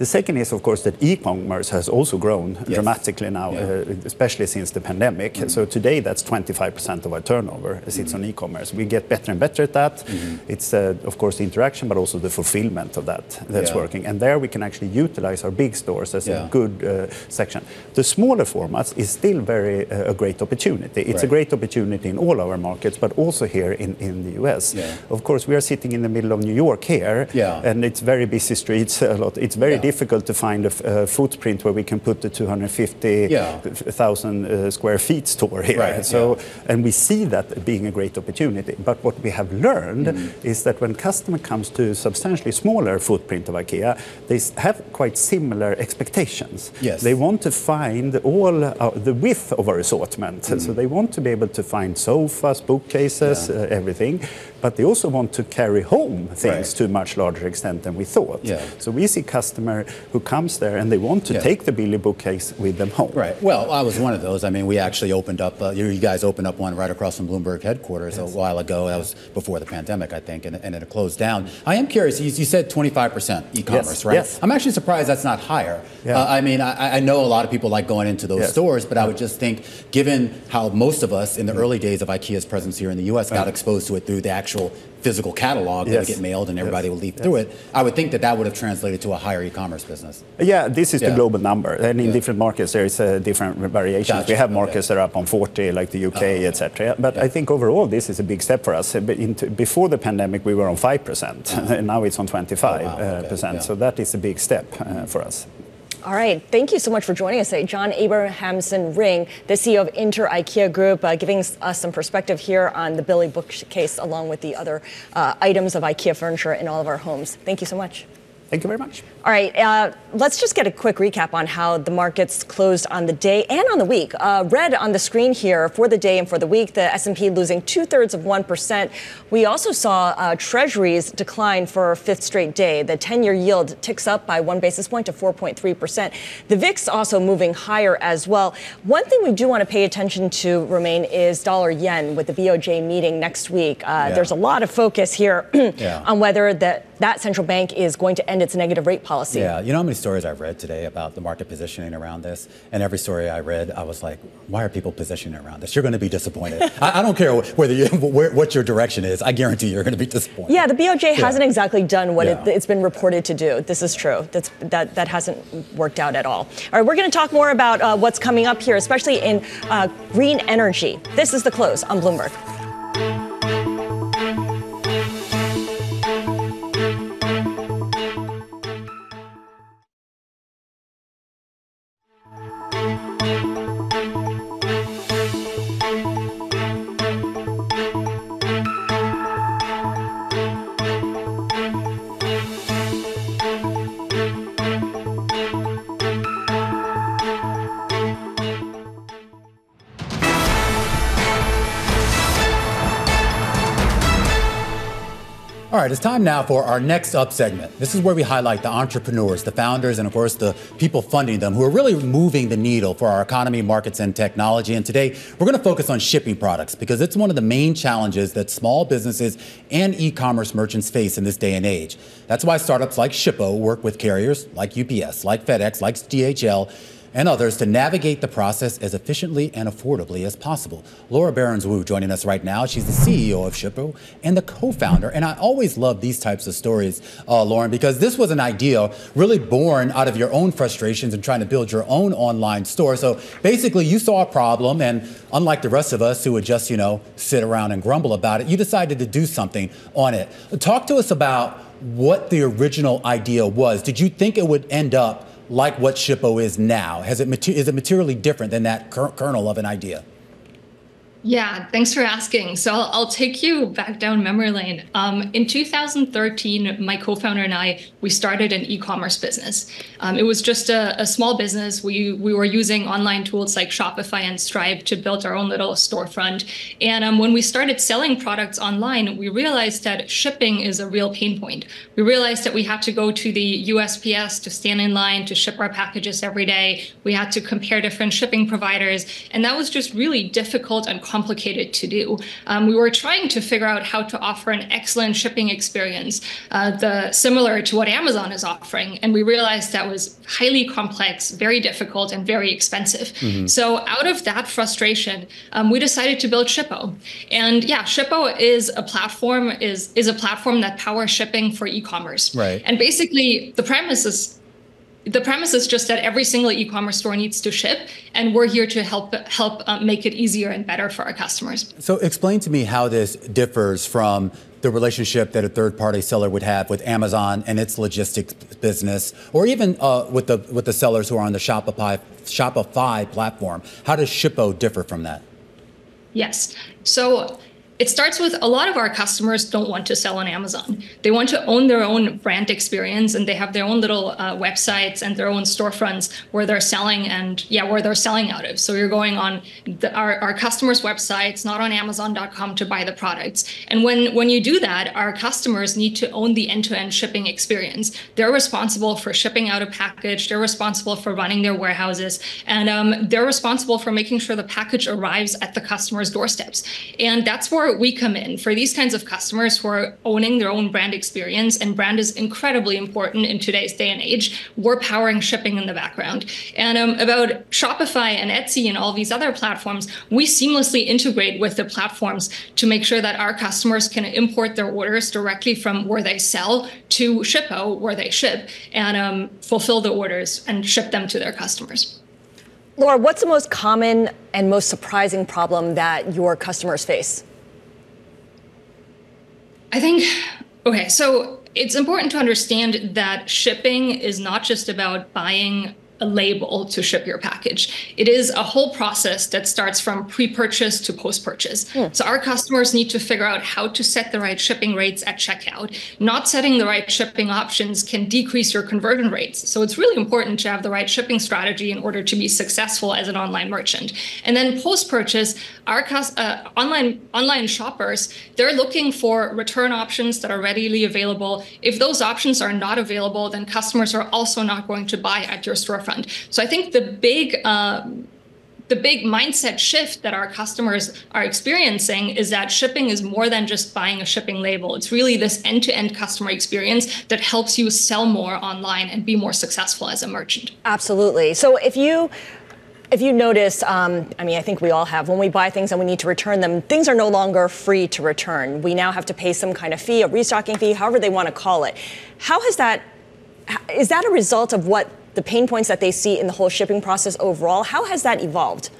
The second is, of course, that e-commerce has also grown dramatically now, Yeah. Mm-hmm. uh, especially since the pandemic. So today, that's 25% of our turnover sits on e-commerce. We get better and better at that. It's, uh, of course, the interaction, but also the fulfillment of that that's Yeah. working. And there we can actually utilize our big stores as Yeah. a good uh, section. The smaller formats is still very uh, a great opportunity. It's a great opportunity in all our markets, but also here in, in the US. Of course, we are sitting in the middle of New York here, Yeah. and it's very busy streets. A lot. It's very. Difficult to find a, footprint where we can put the 250,000 uh, square feet store here. Right, So, and we see that being a great opportunity. But what we have learned Mm-hmm. is that when customer comes to substantially smaller footprint of IKEA, they have quite similar expectations. Yes. They want to find all uh, the width of our assortment. Mm-hmm. So they want to be able to find sofas, bookcases, Yeah. uh, everything. But they also want to carry home things Right. to a much larger extent than we thought. Yeah. So we see customer who comes there and they want to Yeah. take the Billy bookcase with them home. Right. Well, I was one of those. I mean, we actually opened up, uh, you, guys opened up one right across from Bloomberg headquarters a while ago. That was before the pandemic, I think, and, and it closed down. I am curious, you, you said 25% e commerce, Yes, right? yes. I'm actually surprised that's not higher. Yeah. Uh, I mean, I, I know a lot of people like going into those Yes. stores. But I would just think, given how most of us in the early days of IKEA's presence here in the U.S. got exposed to it through the actual physical catalog that would get mailed and Yes. everybody would leaf through it, I would think that that would have translated to a higher e-commerce business. Yeah, this is the global number. And in Yeah. different markets, there is uh, different variations. Gotcha. We have markets that are up on 40, like the UK, etc. But I think overall, this is a big step for us. Uh, Before the pandemic, we were on 5%, and *laughs* now it's on 25%. uh, percent. So that is a big step uh, for us. All right. Thank you so much for joining us today. Jon Abrahamsson Ring, the CEO of Inter IKEA Group, uh, giving us some perspective here on the Billy bookcase along with the other uh, items of IKEA furniture in all of our homes. Thank you so much. Thank you very much. All right, uh, let's just get a quick recap on how the markets closed on the day and on the week. Uh, red on the screen here for the day and for the week, the S&P losing two thirds of one percent. We also saw uh, Treasuries decline for a fifth straight day. The 10-year yield ticks up by one basis point to 4.3 percent. The VIX also moving higher as well. One thing we do want to pay attention to, Romaine, is dollar yen with the BOJ meeting next week. Uh, Yeah. There's a lot of focus here *clears throat* Yeah. on whether that that central bank is going to end its negative rate policy. Yeah, you know how many stories I've read today about the market positioning around this? And every story I read, I was like, why are people positioning around this? You're going to be disappointed. *laughs* I, I don't care whether you, *laughs* where, what your direction is. I guarantee you're going to be disappointed. Yeah, the BOJ hasn't exactly done what Yeah. it, it's been reported to do. This is true. That's, that, that hasn't worked out at all. All right, we're going to talk more about uh, what's coming up here, especially in uh, green energy. This is the close on Bloomberg. Right, it's time now for our next up segment. This is where we highlight the entrepreneurs, the founders, and of course the people funding them who are really moving the needle for our economy, markets, and technology. And today we're going to focus on shipping products because it's one of the main challenges that small businesses and e commerce merchants face in this day and age. That's why startups like Shippo work with carriers like UPS, like FedEx, like DHL and others to navigate the process as efficiently and affordably as possible. Laura Behrens Wu joining us right now. She's the CEO of Shippo and the co-founder. And I always love these types of stories, uh, Lauren, because this was an idea really born out of your own frustrations and trying to build your own online store. So basically, you saw a problem, and unlike the rest of us who would just, you know, sit around and grumble about it, you decided to do something on it. Talk to us about what the original idea was. Did you think it would end up like what Shippo is now? Has it is it materially different than that kernel of an idea? Yeah, thanks for asking. So I'll, I'll take you back down memory lane. Um, in 2013, my co-founder and I we started an e-commerce business. Um, it was just a, a small business. We we were using online tools like Shopify and Stripe to build our own little storefront. And um, when we started selling products online, we realized that shipping is a real pain point. We realized that we had to go to the USPS to stand in line to ship our packages every day. We had to compare different shipping providers, and that was just really difficult and complicated to do. Um, we were trying to figure out how to offer an excellent shipping experience, uh, the similar to what Amazon is offering, and we realized that was highly complex, very difficult, and very expensive. Mhm. So out of that frustration, um, we decided to build Shippo. And yeah, Shippo is a platform is is a platform that powers shipping for e-commerce. Right. And basically, the premise is the premise is just that every single e-commerce store needs to ship, and we're here to help help uh, make it easier and better for our customers. So explain to me how this differs from the relationship that a third-party seller would have with Amazon and its logistics business, or even uh, with the with the sellers who are on the Shopify Shopify platform. How does Shippo differ from that? Yes. So it starts with a lot of our customers don't want to sell on Amazon. They want to own their own brand experience and they have their own little uh, websites and their own storefronts where they're selling and yeah, where they're selling out of. So you're going on the, our, our customers' websites, not on Amazon.com to buy the products. And when, when you do that, our customers need to own the end-to-end shipping experience. They're responsible for shipping out a package. They're responsible for running their warehouses and um, they're responsible for making sure the package arrives at the customer's doorsteps. And that's where we come in for these kinds of customers who are owning their own brand experience, and brand is incredibly important in today's day and age. We're powering shipping in the background. And um, about Shopify and Etsy and all these other platforms, we seamlessly integrate with the platforms to make sure that our customers can import their orders directly from where they sell to Shippo, where they ship, and um, fulfill the orders and ship them to their customers. Laura, what's the most common and most surprising problem that your customers face? I think, okay, so it's important to understand that shipping is not just about buying a label to ship your package. It is a whole process that starts from pre-purchase to post-purchase. Mm. So our customers need to figure out how to set the right shipping rates at checkout. Not setting the right shipping options can decrease your conversion rates. So it's really important to have the right shipping strategy in order to be successful as an online merchant. And then post-purchase, our uh, online online shoppers, they're looking for return options that are readily available. If those options are not available, then customers are also not going to buy at your storefront front. So I think the big um, the big mindset shift that our customers are experiencing is that shipping is more than just buying a shipping label. It's really this end to end customer experience that helps you sell more online and be more successful as a merchant. Absolutely. So if you if you notice, um, I mean, I think we all have, when we buy things and we need to return them, things are no longer free to return. We now have to pay some kind of fee, a restocking fee, however they want to call it. How has that, is that a result of what the pain points that they see in the whole shipping process overall. How has that evolved?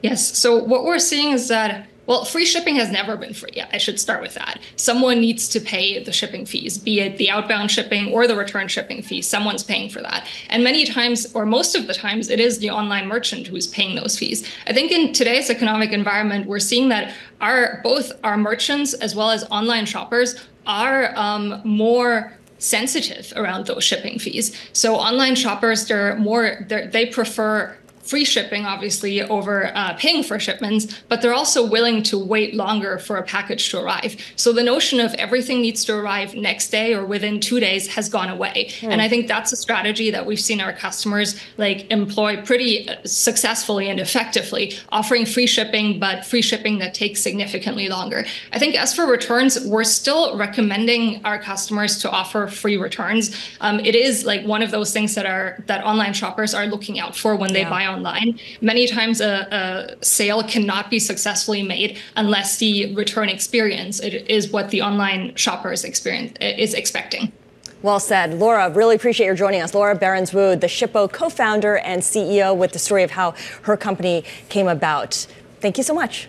Yes. So what we're seeing is that well, free shipping has never been free. I should start with that. Someone needs to pay the shipping fees, be it the outbound shipping or the return shipping fee. Someone's paying for that. And many times, or most of the times, it is the online merchant who's paying those fees. I think in today's economic environment, we're seeing that our both our merchants as well as online shoppers are um, more sensitive around those shipping fees. So online shoppers, they're more, they're, they prefer free shipping, obviously, over uh, paying for shipments, but they're also willing to wait longer for a package to arrive. So the notion of everything needs to arrive next day or within two days has gone away. Mm. And I think that's a strategy that we've seen our customers like employ pretty uh, successfully and effectively, offering free shipping, but free shipping that takes significantly longer. I think as for returns, we're still recommending our customers to offer free returns. Um, it is like one of those things that are that online shoppers are looking out for when they yeah. buy online. Many times a, a, sale cannot be successfully made unless the return experience is what the online shopper is, experience, is expecting. Well said. Laura, really appreciate your joining us. Laura Behrens-Wu, the Shippo co-founder and CEO with the story of how her company came about. Thank you so much.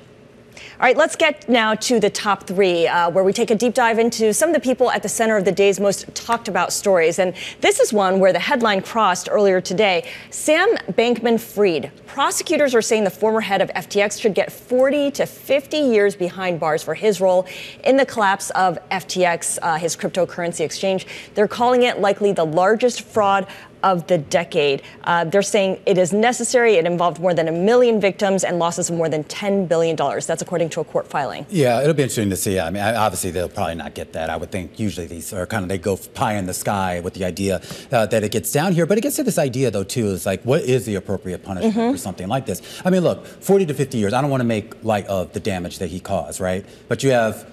All right, let's get now to the top three, uh, where we take a deep dive into some of the people at the center of the day's most talked about stories. And this is one where the headline crossed earlier today. Sam Bankman Fried. Prosecutors are saying the former head of FTX should get 40 to 50 years behind bars for his role in the collapse of FTX, uh, his cryptocurrency exchange. They're calling it likely the largest fraud of the decade. Uh, they're saying it is necessary. It involved more than a million victims and losses of more than $10 billion. That's according to a court filing. Yeah, it'll be interesting to see. I mean, obviously, they'll probably not get that. I would think usually these are kind of, they go pie in the sky with the idea uh, that it gets down here. But it gets to this idea, though, too, is like, what is the appropriate punishment mm-hmm. for something like this? I mean, look, 40 to 50 years, I don't want to make light of the damage that he caused, right? But you have,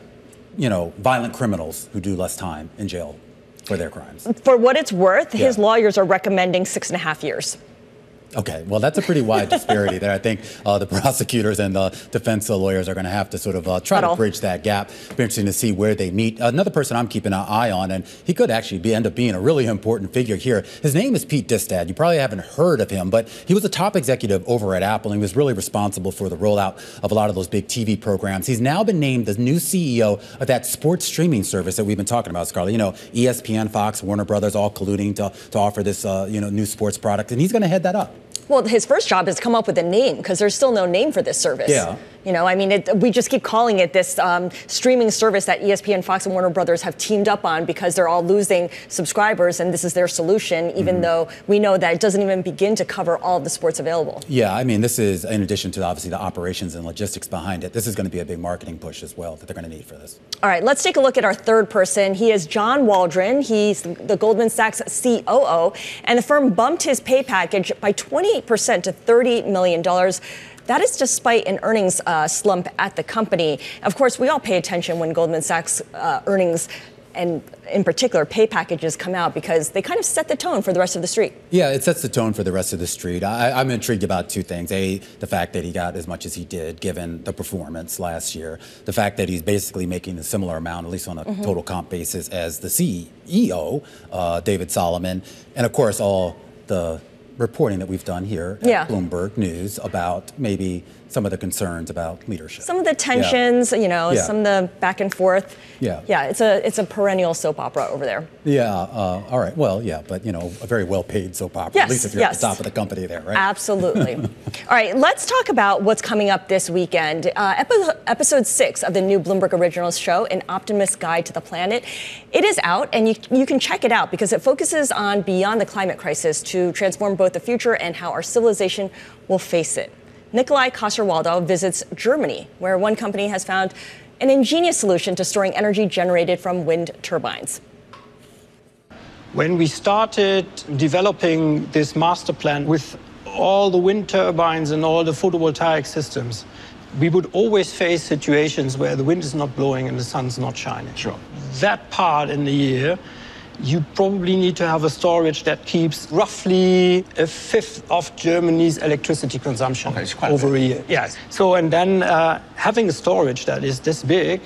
you know, violent criminals who do less time in jail for their crimes. For what it's worth, yeah. his lawyers are recommending six and a half years. Okay, well, that's a pretty wide disparity there. I think uh, the prosecutors and the defense lawyers are going to have to sort of uh, try Huddle. to bridge that gap. Be interesting to see where they meet. Another person I'm keeping an eye on, and he could actually be, end up being a really important figure here. His name is Pete Distad. You probably haven't heard of him, but he was a top executive over at Apple. And he was really responsible for the rollout of a lot of those big TV programs. He's now been named the new CEO of that sports streaming service that we've been talking about, Scarlet. You know, ESPN, Fox, Warner Brothers, all colluding to, to offer this, uh, you know, new sports product, and he's going to head that up. Well, his first job is to come up with a name because there's still no name for this service. Yeah. You know, I mean, it, we just keep calling it this um, streaming service that ESPN, Fox, and Warner Brothers have teamed up on because they're all losing subscribers, and this is their solution, even mm-hmm. though we know that it doesn't even begin to cover all of the sports available. Yeah, I mean, this is in addition to obviously the operations and logistics behind it. This is going to be a big marketing push as well that they're going to need for this. All right, let's take a look at our third person. He is John Waldron. He's the Goldman Sachs COO, and the firm bumped his pay package by 28% to $30 million. That is despite an earnings uh, slump at the company. Of course, we all pay attention when Goldman Sachs uh, earnings and in particular pay packages come out because they kind of set the tone for the rest of the street. Yeah, it sets the tone for the rest of the street. I, am intrigued about two things. A, the fact that he got as much as he did given the performance last year. The fact that he's basically making a similar amount, at least on a mm-hmm. total comp basis, as the CEO, uh, David Solomon. And of course, all the reporting that we've done here yeah. at Bloomberg News about maybe some of the concerns about leadership. Some of the tensions, yeah. you know, yeah. some of the back and forth. Yeah. Yeah, it's a it's a perennial soap opera over there. Yeah. Uh, all right. Well, yeah, but you know, a very well paid soap opera. Yes, at least if you're yes. at the top of the company there, right? Absolutely. *laughs* all right. Let's talk about what's coming up this weekend. Uh, epi- episode six of the new Bloomberg Originals show, An Optimist's Guide to the Planet. It is out, and you you can check it out because it focuses on beyond the climate crisis to transform both the future and how our civilization will face it. Nikolai Coster-Waldau visits Germany, where one company has found an ingenious solution to storing energy generated from wind turbines. When we started developing this master plan with all the wind turbines and all the photovoltaic systems, we would always face situations where the wind is not blowing and the sun's not shining. Sure. That part in the year you probably need to have a storage that keeps roughly a fifth of Germany's electricity consumption okay, over a, a year. Yes. So, and then uh, having a storage that is this big,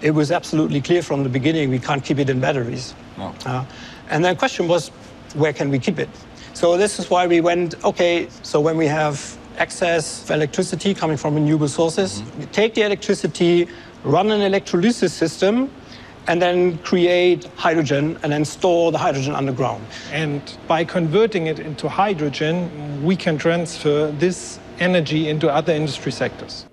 it was absolutely clear from the beginning we can't keep it in batteries. No. Uh, and the question was, where can we keep it? So this is why we went, okay, so when we have excess electricity coming from renewable sources, mm-hmm. we take the electricity, run an electrolysis system, and then create hydrogen and then store the hydrogen underground. And by converting it into hydrogen, we can transfer this energy into other industry sectors.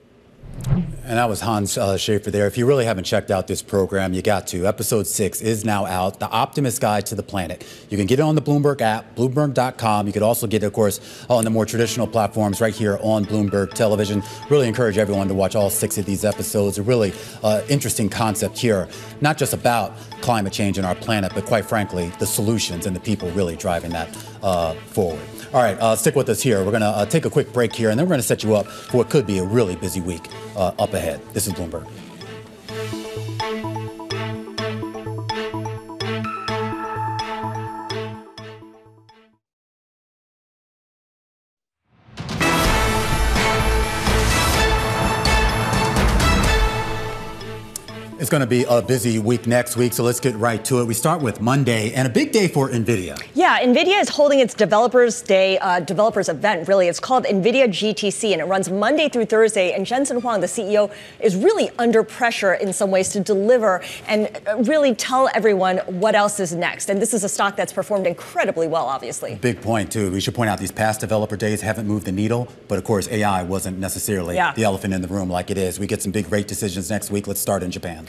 And that was Hans uh, Schäfer there. If you really haven't checked out this program, you got to. Episode six is now out The Optimist Guide to the Planet. You can get it on the Bloomberg app, Bloomberg.com. You could also get it, of course, on the more traditional platforms right here on Bloomberg Television. Really encourage everyone to watch all six of these episodes. A really uh, interesting concept here, not just about climate change and our planet, but quite frankly, the solutions and the people really driving that uh, forward. All right, uh, stick with us here. We're going to uh, take a quick break here, and then we're going to set you up for what could be a really busy week uh, up ahead. This is Bloomberg. It's going to be a busy week next week, so let's get right to it. We start with Monday and a big day for NVIDIA. Yeah, NVIDIA is holding its Developers Day, uh, developers event, really. It's called NVIDIA GTC, and it runs Monday through Thursday. And Jensen Huang, the CEO, is really under pressure in some ways to deliver and uh, really tell everyone what else is next. And this is a stock that's performed incredibly well, obviously. Big point, too. We should point out these past developer days haven't moved the needle, but of course, AI wasn't necessarily yeah. the elephant in the room like it is. We get some big rate decisions next week. Let's start in Japan.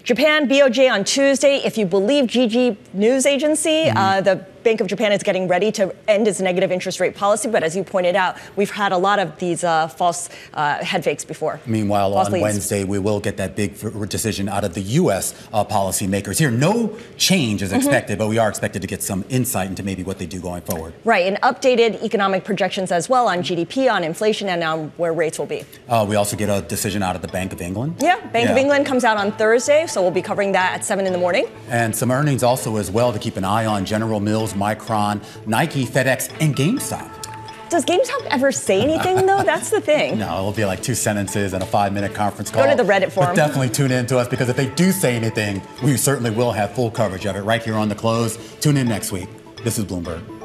Japan BOJ on Tuesday. If you believe Jiji News Agency, mm-hmm. uh, the Bank of Japan is getting ready to end its negative interest rate policy. But as you pointed out, we've had a lot of these uh, false uh, head fakes before. Meanwhile, false on leads. Wednesday, we will get that big decision out of the U.S. Uh, policymakers. Here, no change is mm-hmm. expected, but we are expected to get some insight into maybe what they do going forward. Right, and updated economic projections as well on GDP, on inflation, and on where rates will be. Uh, we also get a decision out of the Bank of England. Yeah, Bank yeah. of England comes out on Thursday, so we'll be covering that at 7 in the morning. And some earnings also as well to keep an eye on General Mills, Micron, Nike, FedEx, and GameStop. Does GameStop ever say anything though? *laughs* That's the thing. No, it'll be like two sentences and a five-minute conference call. Go to the Reddit forum. But definitely tune in to us because if they do say anything, we certainly will have full coverage of it right here on the close. Tune in next week. This is Bloomberg.